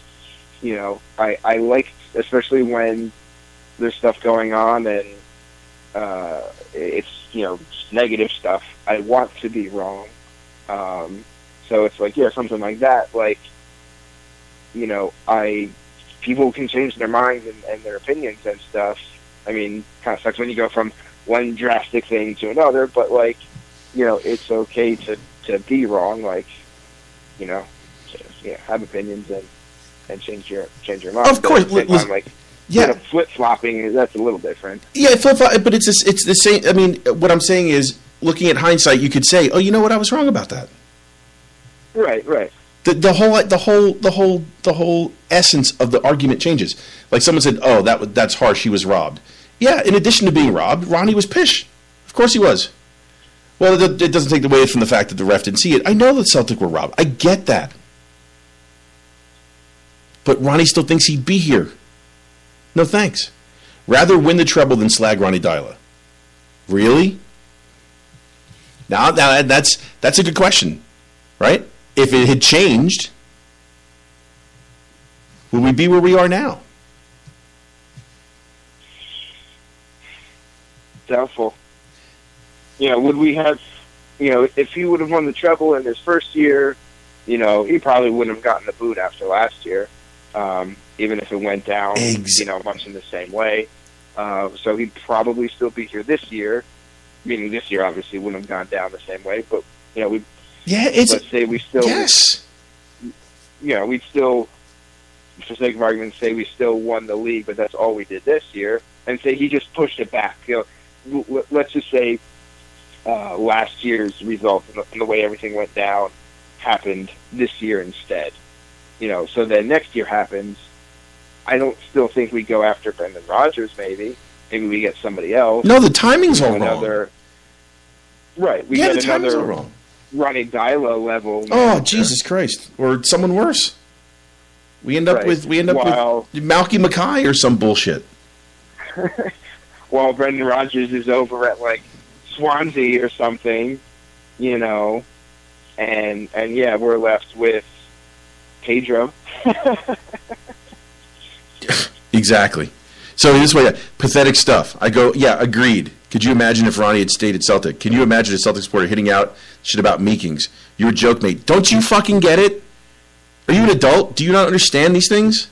you know, I, I like, especially when there's stuff going on and uh, it's you know negative stuff. I want to be wrong. Um, so it's like yeah, something like that. Like, you know, I people can change their minds and, and their opinions and stuff. I mean, kind of sucks when you go from one drastic thing to another, but like, you know, it's okay to to be wrong. Like, you know, to, yeah, have opinions and and change your change your mind. Of But course, at the same listen- time, like Yeah, flip flopping that's a little different. yeah, flip flop, but it's this, it's the same. I mean, what I'm saying is, looking at hindsight, you could say, "Oh, you know what? I was wrong about that." Right, right. the the whole the whole the whole the whole essence of the argument changes. Like someone said, "Oh, that was- that's harsh. He was robbed." Yeah. In addition to being robbed, Ronnie was pish. Of course he was. Well, it, it doesn't take away from the fact that the ref didn't see it. I know that Celtic were robbed. I get that. But Ronnie still thinks he'd be here. No thanks. Rather win the treble than slag Ronnie Deila. Really? Now, now that's that's a good question, right? If it had changed, would we be where we are now? Doubtful. You know, would we have, you know, if he would have won the treble in his first year, you know, he probably wouldn't have gotten the boot after last year, um, even if it went down, you know, much in the same way. Uh, so he'd probably still be here this year, meaning this year obviously wouldn't have gone down the same way. But you know, we Yeah, it's let's say we still, yes. you know, we'd still, for sake of argument, say we still won the league, but that's all we did this year, and say he just pushed it back. You know, let's just say uh, last year's result and the, and the way everything went down happened this year instead. You know, so then next year happens. I don't still think we go after Brendan Rodgers. Maybe, maybe we get somebody else. No, the timing's all wrong. Right, we yeah, the all another wrong. Ronnie Deila level. Oh. Jesus Christ! Or someone worse. We end up Right. with we end up While- with Malky Mackay or some bullshit. while Brendan Rodgers is over at like Swansea or something, you know, and and yeah, we're left with Pedro. Exactly. So this way, pathetic stuff. I go, yeah, agreed. Could you imagine if Ronnie had stayed at Celtic? Can you imagine a Celtic supporter hitting out shit about Meekings? You're a joke, mate. Don't you fucking get it? Are you an adult? Do you not understand these things?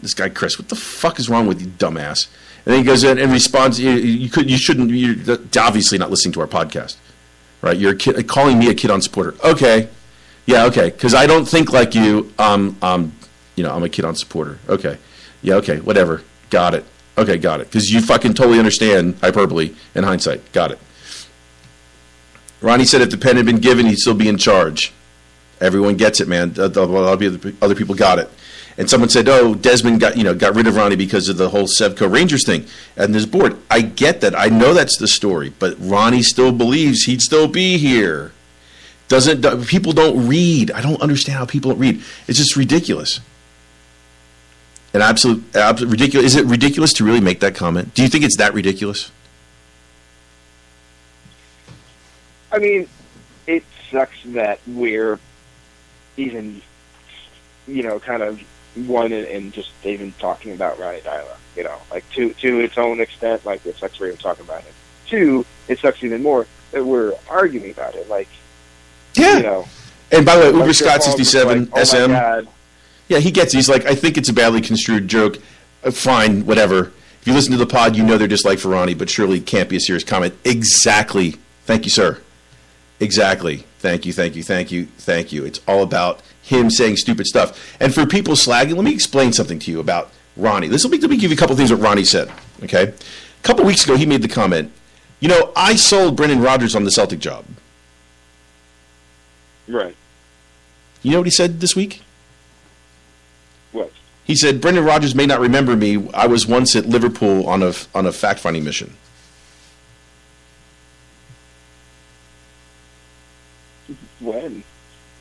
This guy, Chris, what the fuck is wrong with you, dumbass? And then he goes in and responds. You, you could, you shouldn't. You're obviously not listening to our podcast, right? You're kid, calling me a kid on supporter. Okay, yeah, okay, because I don't think like you. Um, um, you know, I'm a kid on supporter. Okay, yeah, okay, whatever. Got it. Okay, got it. Because you fucking totally understand hyperbole and hindsight. Got it. Ronnie said if the pen had been given, he'd still be in charge. Everyone gets it, man. A lot of other people got it. And someone said, "Oh, Desmond got you know got rid of Ronnie because of the whole Sevco Rangers thing." And this board, I get that. I know that's the story, but Ronnie still believes he'd still be here. Doesn't people don't read? I don't understand how people don't read. It's just ridiculous. An absolute, absolute ridiculous. Is it ridiculous to really make that comment? Do you think it's that ridiculous? I mean, it sucks that we're even, you know, kind of one and, and just even talking about Ronnie Deila. You know, like to to its own extent, like it sucks we're even talking about it. Two, it sucks even more that we're arguing about it. Like, Yeah. you know, And by the way, Uber Scott 67 like, oh SM. Yeah, he gets it. He's like, I think it's a badly construed joke. Uh, fine, whatever. If you listen to the pod, you know their dislike for Ronnie, but surely it can't be a serious comment. Exactly. Thank you, sir. Exactly. Thank you, thank you, thank you, thank you. It's all about him saying stupid stuff. And for people slagging, let me explain something to you about Ronnie. This will be, let me give you a couple things that Ronnie said. Okay? A couple weeks ago, he made the comment, you know, I sold Brendan Rodgers on the Celtic job. Right. You know what he said this week? He said Brendan Rodgers may not remember me. I was once at Liverpool on a on a fact finding mission. When?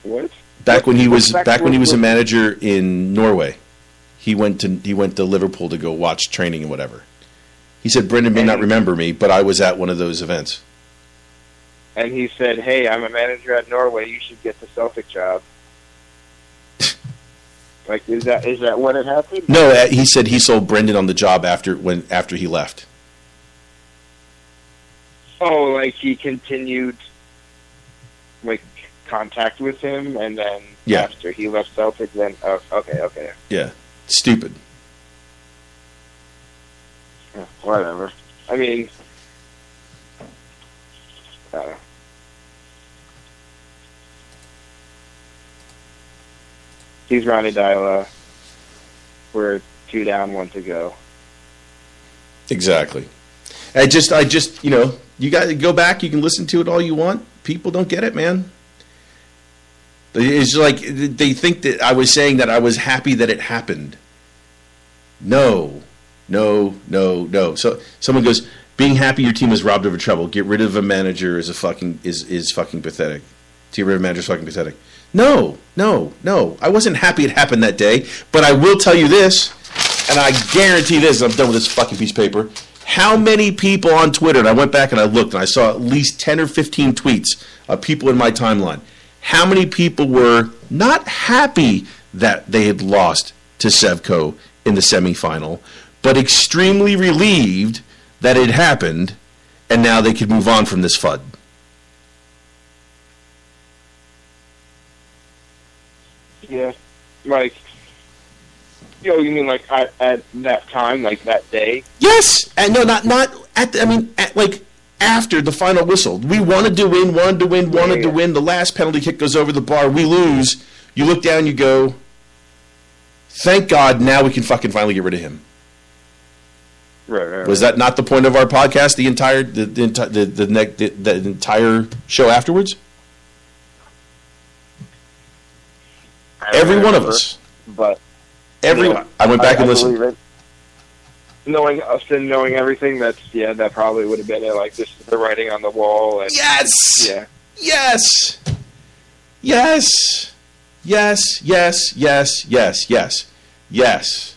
What? Back when he was Back back when he was a manager in Norway, he went to he went to Liverpool to go watch training and whatever. He said Brendan may not remember me, but I was at one of those events. And he said, "Hey, I'm a manager at Norway. You should get the Celtic job." Like, is that is that when it happened? No, uh, he said he sold Brendan on the job after when after he left. Oh, like he continued like contact with him, and then Yeah. after he left Celtic, then oh, okay, okay, Yeah, stupid. Yeah, whatever. I mean, uh, he's Ronnie Deila. We're two down, one to go. Exactly. I just, I just, you know, you got to go back. You can listen to it all you want. People don't get it, man. It's like they think that I was saying that I was happy that it happened. No, no, no, no. So someone goes, being happy your team is robbed of a treble. Get rid of a manager is a fucking is is fucking pathetic. Get rid of a manager is fucking pathetic. No, no, no. I wasn't happy it happened that day, but I will tell you this, and I guarantee this. I'm done with this fucking piece of paper. How many people on Twitter? And I went back and I looked, and I saw at least ten or fifteen tweets of people in my timeline. How many people were not happy that they had lost to Sevco in the semifinal, but extremely relieved that it happened, and now they could move on from this FUD? Yeah, like, you know, you mean like at, at that time, like that day? Yes, and no, not not at. The, I mean, at, like after the final whistle, we wanted to win, wanted to win, wanted to yeah. win. The last penalty kick goes over the bar. We lose. You look down, you go. Thank God, now we can fucking finally get rid of him. Right, right. Was that not the point of our podcast? The entire the the the, the, neck the, the entire show afterwards. Every one of us. But Every Yeah, I went back I, and listened. Knowing us and knowing everything, that's yeah, that probably would have been it. Like this the writing on the wall, and Yes. yeah, Yes. Yes. Yes. Yes. Yes. Yes. Yes. Yes.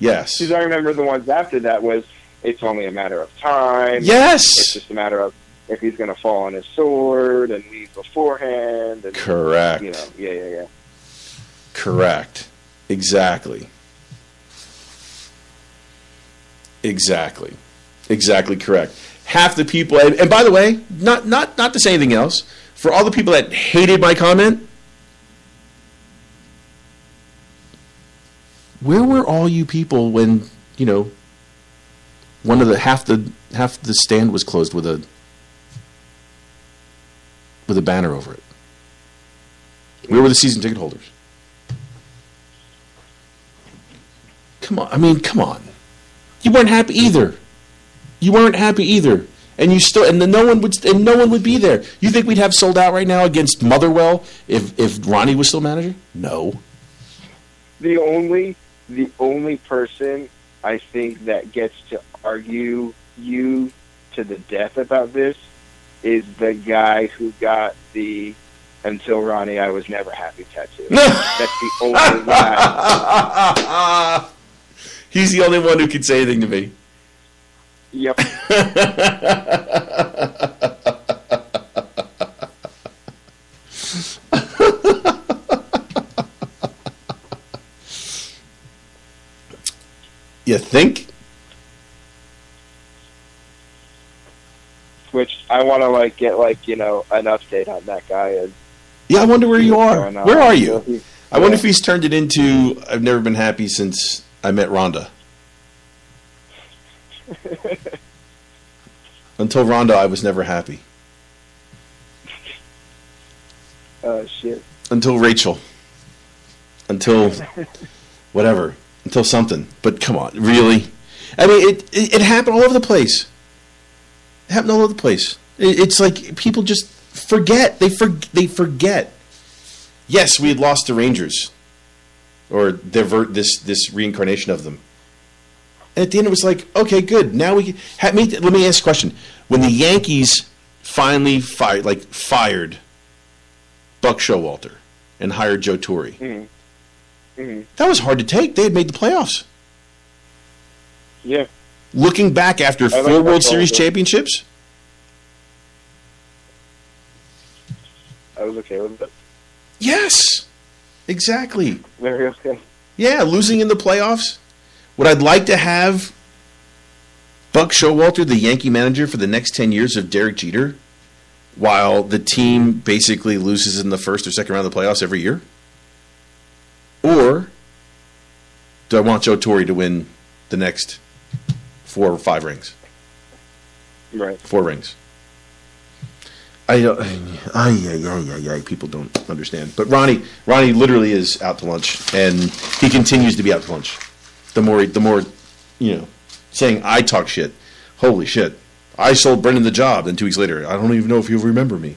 Yes. because I remember the ones after that was it's only a matter of time. Yes. It's just a matter of if he's going to fall on his sword and leave beforehand, and Correct. you know, yeah, yeah, yeah. Correct. Exactly. Exactly. Exactly correct. Half the people and, and by the way, not not not to say anything else, for all the people that hated my comment, where were all you people when, you know, one of the half the half the stand was closed with a with a banner over it? Where were the season ticket holders? Come on. I mean, come on. You weren't happy either. You weren't happy either. And you still and then no one would and no one would be there. You think we'd have sold out right now against Motherwell if if Ronnie was still manager? No. The only the only person I think that gets to argue you to the death about this is the guy who got the until Ronnie I was never happy tattoo. That's the only guy. He's the only one who can say anything to me. Yep. You think? Which I want to like get like you know an update on that guy. And Yeah, I wonder where you are. Where are you? I wonder if he's turned it into I've never been happy since I met Rhonda. Until Rhonda, I was never happy. Oh shit. Until Rachel. Until whatever. Until something. But come on, really? I mean, it it, it happened all over the place. It happened all over the place. It, it's like people just forget. They for, they forget. Yes, we had lost the Rangers. Or their ver- this this reincarnation of them. And at the end, it was like, okay, good. Now we ha, me, let me ask a question. When the Yankees finally fired, like fired Buck Showalter and hired Joe Torre, Mhm. that was hard to take. They had made the playoffs. Yeah. Looking back after like four Buck World Series championships, I was okay with it. yes, exactly. Very okay. Yeah, losing in the playoffs. Would I like to have Buck Showalter, the Yankee manager, for the next 10 years of Derek Jeter, while the team basically loses in the first or second round of the playoffs every year? Or do I want Joe Torre to win the next four or five rings? Right. Four rings. I don't. Ay, ay, ay, people don't understand. But Ronnie, Ronnie literally is out to lunch, and he continues to be out to lunch. The more, the more, you know, saying I talk shit. Holy shit! I sold Brendan the job, and two weeks later, I don't even know if you'll remember me.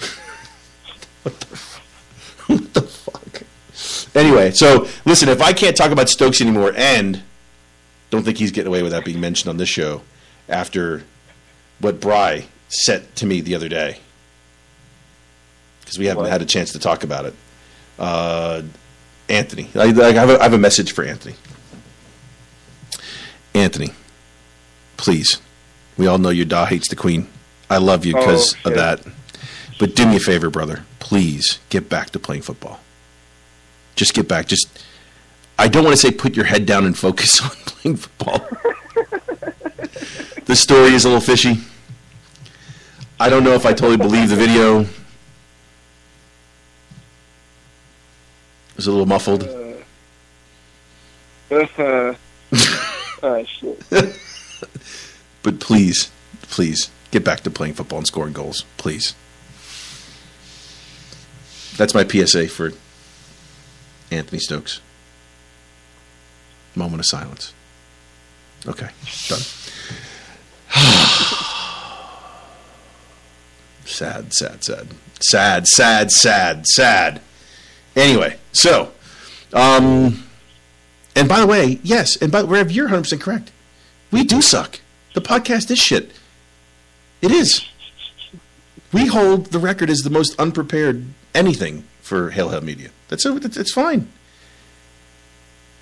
what the? what the fuck? Anyway, so listen, if I can't talk about Stokes anymore, and don't think he's getting away with that being mentioned on this show after what Bry said to me the other day because we haven't What? had a chance to talk about it. Uh, Anthony, I, I, have a, I have a message for Anthony. Anthony, please, we all know your da hates the queen. I love you because Oh, of that. But do me a favor, brother. Please get back to playing football. Just get back. Just I don't want to say put your head down and focus on playing football. the story is a little fishy. I don't know if I totally believe the video. It was a little muffled. Uh, oh, shit. But please, please get back to playing football and scoring goals. Please. That's my PSA for Anthony Stokes. Moment of silence. Okay, done. sad, sad, sad. Sad, sad, sad, sad. Anyway, so, um, and by the way, yes, and by the way, you're 100% correct. We do suck. The podcast is shit. It is. We hold the record as the most unprepared anything for Hail Hail Media. That's it's, it's fine.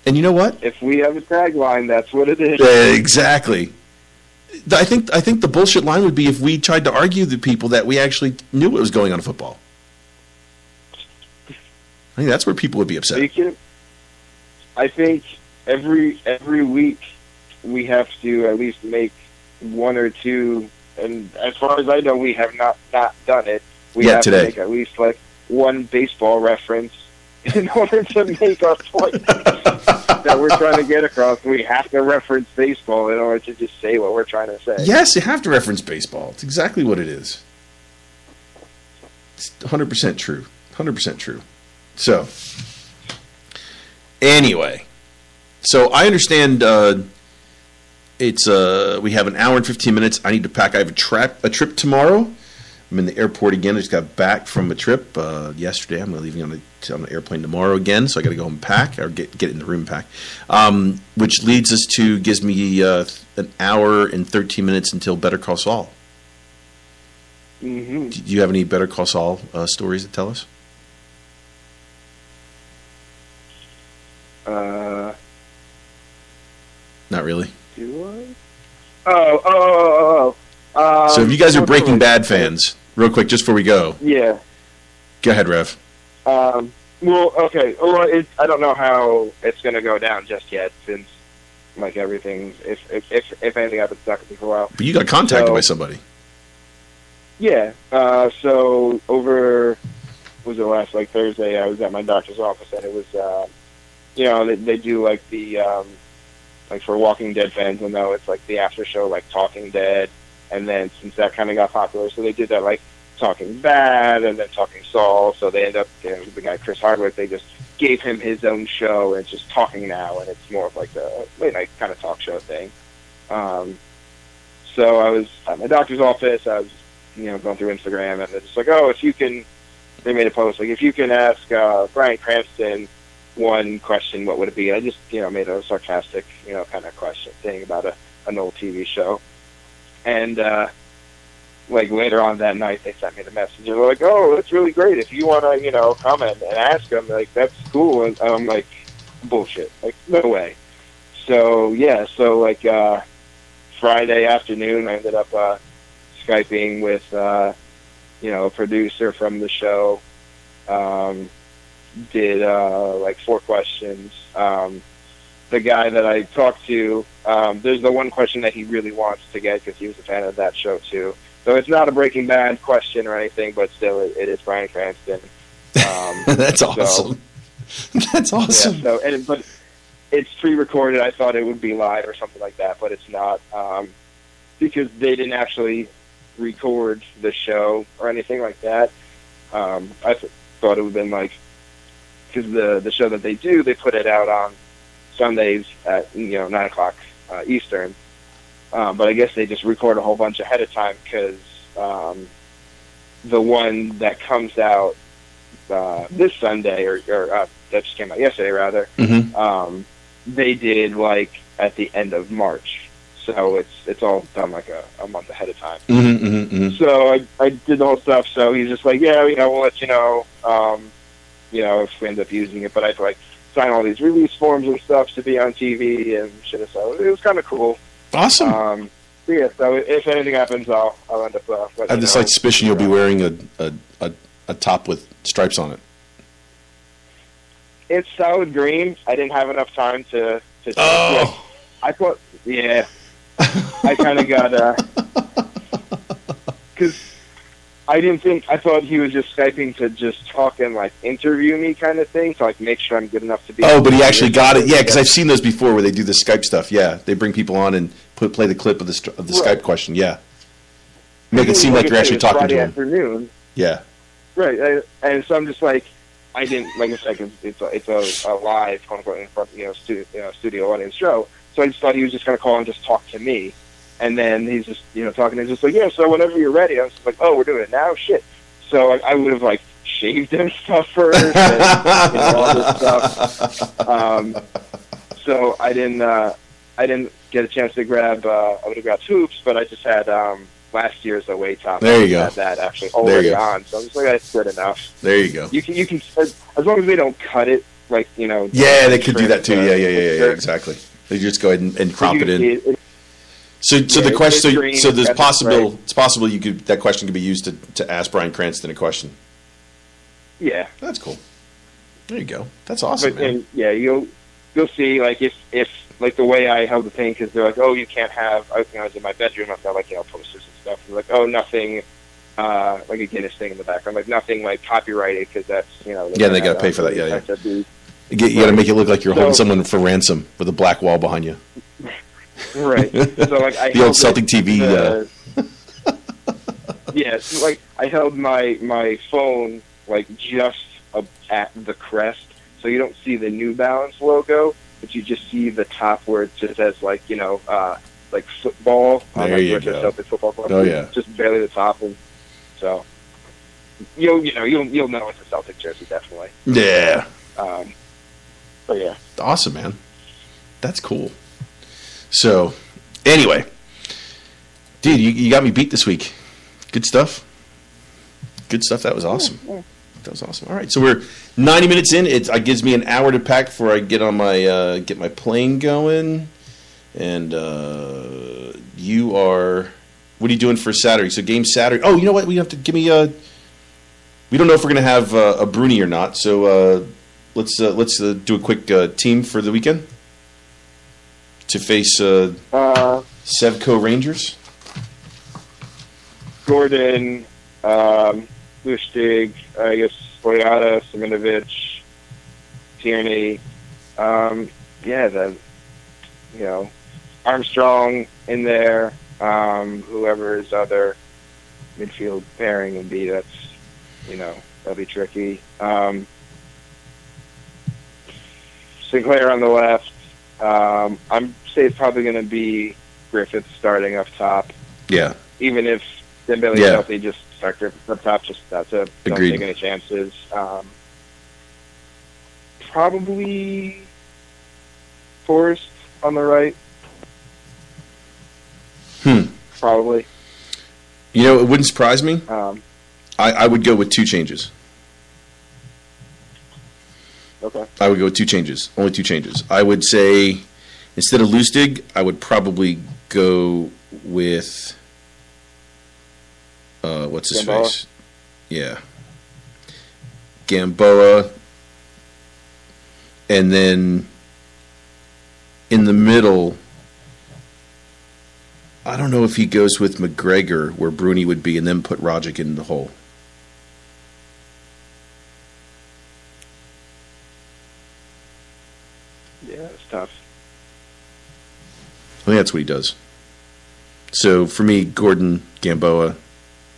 And you know what? If we have a tagline, that's what it is. Exactly. I think I think the bullshit line would be if we tried to argue the people that we actually knew what was going on in football. I think that's where people would be upset. I think every every week we have to at least make one or two. And as far as I know, we have not not done it. We Yeah, have today. to make at least like one baseball reference in order to make our point that we're trying to get across. We have to reference baseball in order to just say what we're trying to say. Yes, you have to reference baseball. It's exactly what it is. It's 100% true. 100% true. So, anyway, so I understand uh, it's uh, we have an hour and 15 minutes. I need to pack. I have a trap a trip tomorrow. I'm in the airport again. I just got back from a trip uh, yesterday. I'm leaving on the on the airplane tomorrow again, so I got to go and pack or get get in the room and pack. Um, which leads us to gives me uh, an hour and 13 minutes until Better Call Saul. hmm Do you have any Better Call Saul uh, stories to tell us? Uh, Not really. do I? Oh, oh, oh, oh, oh. Um, so if you guys are oh, Breaking oh, Bad fans, real quick, just before we go, yeah. go ahead, Rev. Um, well, okay. Well, it, I don't know how it's going to go down just yet, since like everything, if if if, if anything, I've been stuck with it for a while. But you got contacted So- by somebody. Yeah. Uh, so over was it last like Thursday? I was at my doctor's office, and it was, uh, you know, they, they do like the um, like for Walking Dead fans will know it's like the after show, like Talking Dead, and then since that kind of got popular, so they did that like Talking Bad and then Talking Saul. So they end up, you know, the guy Chris Hardwick, they just gave him his own show, and it's just Talking Now, and it's more of like a late night kind of talk show thing. Um, so I was at my doctor's office. I was you know, going through Instagram, and just like, oh, if you can, they made a post like, if you can ask uh, Bryan Cranston one question, what would it be? I just, you know, made a sarcastic, you know, kind of question thing about a an old TV show, and uh, like later on that night, they sent me the message. They're like, "Oh, that's really great. If you want to, you know, comment and ask them, like that's cool." And I'm like, "Bullshit! Like no way." So yeah, so like uh, Friday afternoon, I ended up uh, skyping with uh, you know a producer from the show. Um, did uh, like four questions. Um, the guy that I talked to, um, there's the one question that he really wants to get because he was a fan of that show too. So it's not a Breaking Bad question or anything, but still, it, it is Bryan Cranston. Um, That's so- awesome. That's awesome. yeah, so and but it's pre-recorded. I thought it would be live or something like that, but it's not um, because they didn't actually record the show or anything like that. Um, I th- thought it would have been like because the the show that they do, they put it out on Sundays at you know nine o'clock uh, Eastern. Um, but I guess they just record a whole bunch ahead of time because um, the one that comes out uh, this Sunday or, or uh, that just came out yesterday rather hmm um, they did like at the end of March. So it's it's all done like a, a month ahead of time. hmm hmm hmm So I I did the whole stuff. So he's just like, yeah, you know, we'll let you know, um, you know, if we end up using it. But I like sign all these release forms and stuff to be on TV and shit. So it was kind of cool. Awesome. Um, so yeah. So if anything happens, I'll I'll end up. Uh, I have this like suspicion you'll be wearing a, a, a, a top with stripes on it. It's solid green. I didn't have enough time to to. Oh. I thought, yeah, I kind of got uh because I didn't think I thought he was just skyping to just talk and like interview me kind of thing to like make sure I'm good enough to be. Oh, but he actually got it. Yeah, because I've seen those before where they do the Skype stuff. Yeah, they bring people on and put play the clip of the of the Right. Skype question. Yeah, make it seem like you're actually talking Friday to him. Afternoon, Yeah. right? I, and so I'm just like, I didn't like I said it's a, it's a, a live quote unquote in front you know studio you know, studio audience show. So I just thought he was just going to call and just talk to me. And then he's just, you know, talking. He's just like, yeah. So whenever you're ready, I was like, oh, we're doing it now. Shit. So I, I would have like shaved him stuff first, and, you know, all this stuff. Um, so I didn't, uh, I didn't get a chance to grab. Uh, I would have grabbed hoops, but I just had um, last year's away top. There you go. Had that actually already on. So I'm just like, that's good enough. There you go. You can, you can, as as long as they don't cut it, like you know. Yeah, they could do that too. Yeah, yeah, yeah, yeah, yeah exactly. They just go ahead and, crop it in. it- So, so Yeah, the question, so, so there's possible. right. It's possible you could that question could be used to, to ask Bryan Cranston a question. yeah, That's cool. There you go. That's awesome, but and, yeah, you'll you'll see like if if like the way I held the thing because they're like, oh, you can't have. I think I was in my bedroom. I've got like you know posters and stuff. And like, oh, nothing. Uh, like a Guinness thing in the background, like nothing like copyrighted because that's you know. Yeah, they gotta gotta pay for that, yeah, yeah. To You, got to make it look like you're holding So- someone for ransom with a black wall behind you. Right. So like I The old Celtic it- TV, the- yeah, so, like I held my my phone like just up at the crest, so you don't see the New Balance logo, but you just see the top where it just says like you know uh, like football. on, There like, you go. Celtic football club. Oh, yeah. just barely the top, and so you'll you know you'll you'll know it's a Celtic jersey definitely. Yeah, Um, but yeah. awesome, man. That's cool. So, anyway, dude, you, you got me beat this week. Good stuff. Good stuff. That was awesome. That was awesome. All right, so we're 90 minutes in. It, it gives me an hour to pack before I get on my uh, get my plane going. And uh, you are, what are you doing for Saturday? So game Saturday. Oh, you know what? We have to give me a. We don't know if we're gonna have uh, a Broony or not. So uh, let's uh, let's uh, do a quick uh, team for the weekend to face uh, Uh, Sevco Rangers. Gordon, um, Lustig, I guess Boyata, Simunovic, Tierney. Um, yeah, the you know Armstrong in there. Um, whoever his other midfield pairing would be. That's you know that'll be tricky. Um, Sinclair on the left. Um, I'm say it's probably going to be Griffith starting up top Yeah, even if Dembele Yeah. healthy, just start Griffith up top. Just that's a don't Agreed. take any chances. Um, probably Forrest on the right. Hmm. Probably. You know, it wouldn't surprise me. Um, I, I would go with two changes. Okay. I would go with two changes. Only two changes. I would say instead of Lustig, I would probably go with uh, what's his Gamboa? face? Yeah, Gamboa, and then in the middle. I don't know if he goes with McGregor where Broony would be, and then put Rogic in the hole. Yeah, it's tough. I think that's what he does. So for me, Gordon, Gamboa,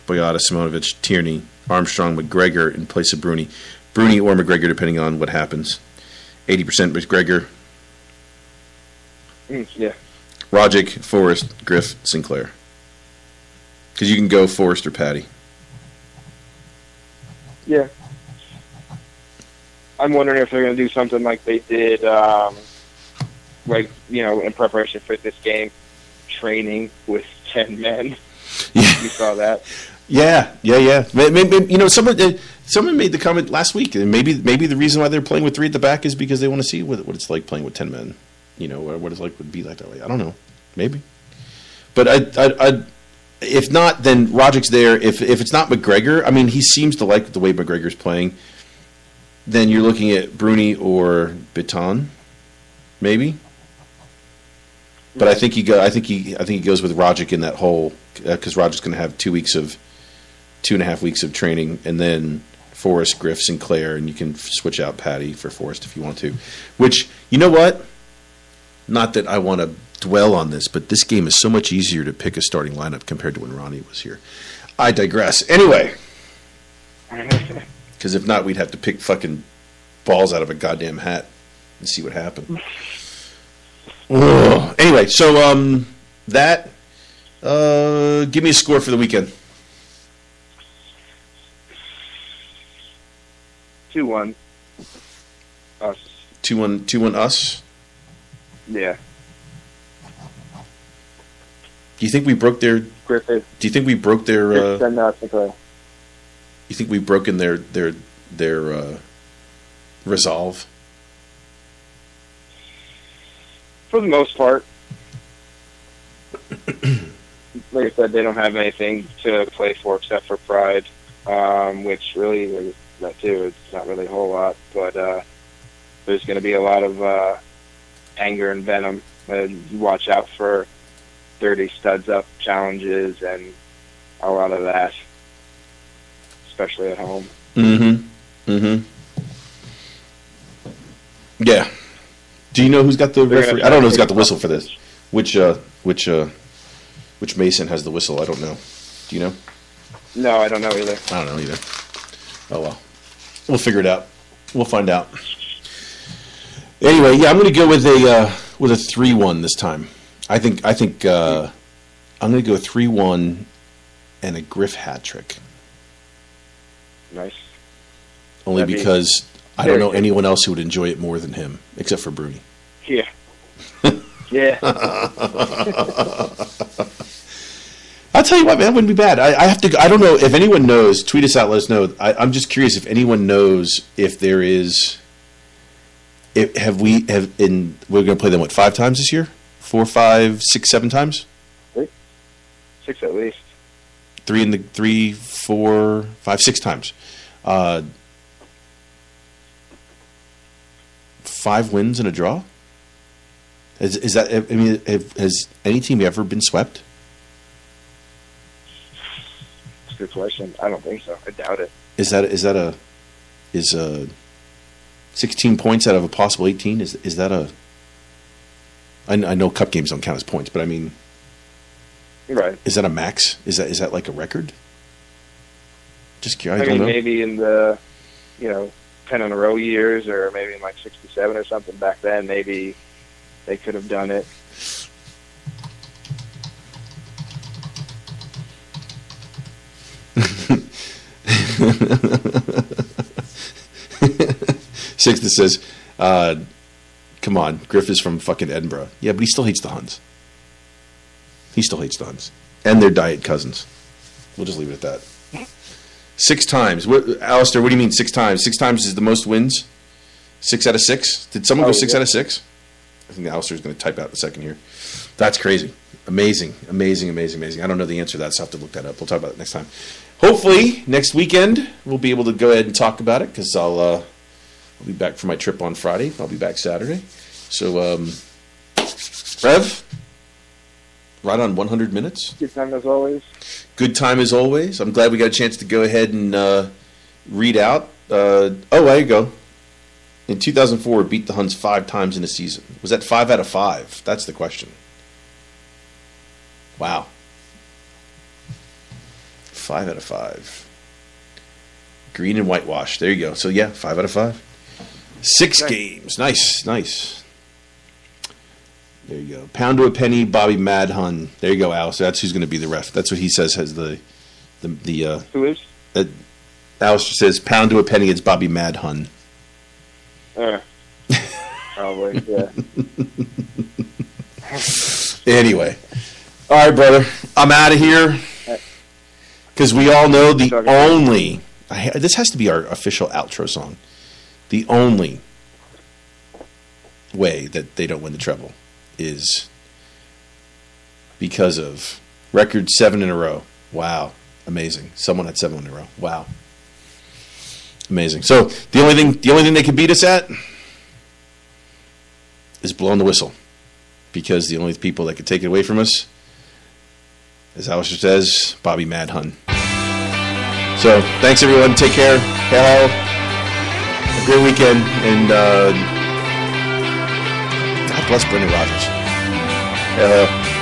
Boyata, Simunovic, Tierney, Armstrong, McGregor in place of Broony. Broony or McGregor, depending on what happens. 80% McGregor, Mm, yeah. Rogic, Forrest, Griff, Sinclair. Because you can go Forrest or Paddy. Yeah. I'm wondering if they're going to do something like they did, um, like, you know, in preparation for this game, training with 10 men. Yeah. You saw that? Yeah, yeah, yeah. May- may- may- You know, someone uh, someone made the comment last week, and maybe maybe the reason why they're playing with three at the back is because they want to see what, what it's like playing with ten men. You know, what it's like would be like that way. I don't know, maybe. But I, I, I if not, then Rogic's there. If if it's not McGregor, I mean, he seems to like the way McGregor's playing. Then you're looking at Broony or Bitton, maybe. But I think he go. I think he. I think he goes with Rogic in that hole because uh, Rogic's going to have two weeks of, two and a half weeks of training, and then Forrest, Griff, Sinclair, and you can switch out Paddy for Forrest if you want to. Which you know what? Not that I want to dwell on this, but this game is so much easier to pick a starting lineup compared to when Ronnie was here. I digress. Anyway, because if not, we'd have to pick fucking balls out of a goddamn hat and see what happened. Ugh. Anyway, so um, that uh, give me a score for the weekend. 2 1. Us. Two one two one us. Yeah. Do you think we broke their? Griffith. Do you think we broke their? Uh, you think we've broken their their their uh, resolve? For the most part. like I said, they don't have anything to play for except for pride, um, which really, that too, it's not really a whole lot. But uh, there's going to be a lot of uh, anger and venom. And watch out for dirty studs up challenges and a lot of that, especially at home. Mm-hmm. Mm-hmm. Yeah. Do you know who's got the referee? I don't know who's got the whistle for this. Which uh which uh which Mason has the whistle? I don't know. Do you know? No, I don't know either. I don't know either. Oh well, we'll figure it out. We'll find out. Anyway, yeah, I'm going to go with a uh, with a three one this time. I think I think uh, I'm going to go three one and a Griff hat trick. Nice. Only That'd be because I don't know anyone else who would enjoy it more than him, except for Broony. Yeah. Yeah. I'll tell you what, man, it wouldn't be bad. I, I have to. I don't know if anyone knows. Tweet us out. Let us know. I, I'm just curious if anyone knows if there is. If, have we have in? We're going to play them what five times this year? Four, five, six, seven times. Six at least. Three in the three, four, five, six times. Uh, five wins and a draw. Is, is that? I mean, have, has any team ever been swept? It's a good question. I don't think so. I doubt it. Is that is that a is a sixteen points out of a possible eighteen? Is is that a? I, know cup games don't count as points, but I mean, Right. is that a max? Is that is that like a record? Just curious. I, I, don't mean, know. maybe in the, you know, 10 in a row years or maybe in like 67 or something back then, maybe they could have done it. Six that says, Uh, come on, Griff is from fucking Edinburgh. Yeah, but he still hates the Huns. He still hates the Huns and their diet cousins. We'll just leave it at that. Six times. What, Alistair, what do you mean six times? Six times is the most wins? Six out of six? Did someone Oh, go six yeah. out of six? I think Alistair's going to type out in a second here. That's crazy. Amazing, amazing, amazing, amazing. I don't know the answer to that, so I'll have to look that up. We'll talk about it next time. Hopefully, next weekend, we'll be able to go ahead and talk about it because I'll, uh, I'll be back for my trip on Friday. I'll be back Saturday. So, um, Rev, right on 100 minutes. Good time as always. Good time as always. I'm glad we got a chance to go ahead and uh, read out. Uh, oh, there you go. In 2004, beat the Huns five times in a season. Was that five out of five? That's the question. Wow. Five out of five. Green and whitewash. There you go. So, yeah, five out of five. Six Right. games. Nice, nice. There you go. Pound to a penny, Bobby Madden. There you go, Al. So that's who's going to be the ref. That's what he says has the the the. Uh, Who is? uh, Alistair says pound to a penny. It's Bobby Madden. Uh, probably, yeah. Anyway, all right, brother. I'm out of here because we all know the only. I, this has to be our official outro song. The only way that they don't win the treble is because of record seven in a row. Wow, amazing! Someone had seven in a row. Wow, amazing. So the only thing, the only thing they can beat us at is blowing the whistle because the only people that could take it away from us, as Alistair says, Bobby Madden. So thanks everyone. Take care. Hello. A great weekend, and uh, God bless Brendan Rodgers. Hello.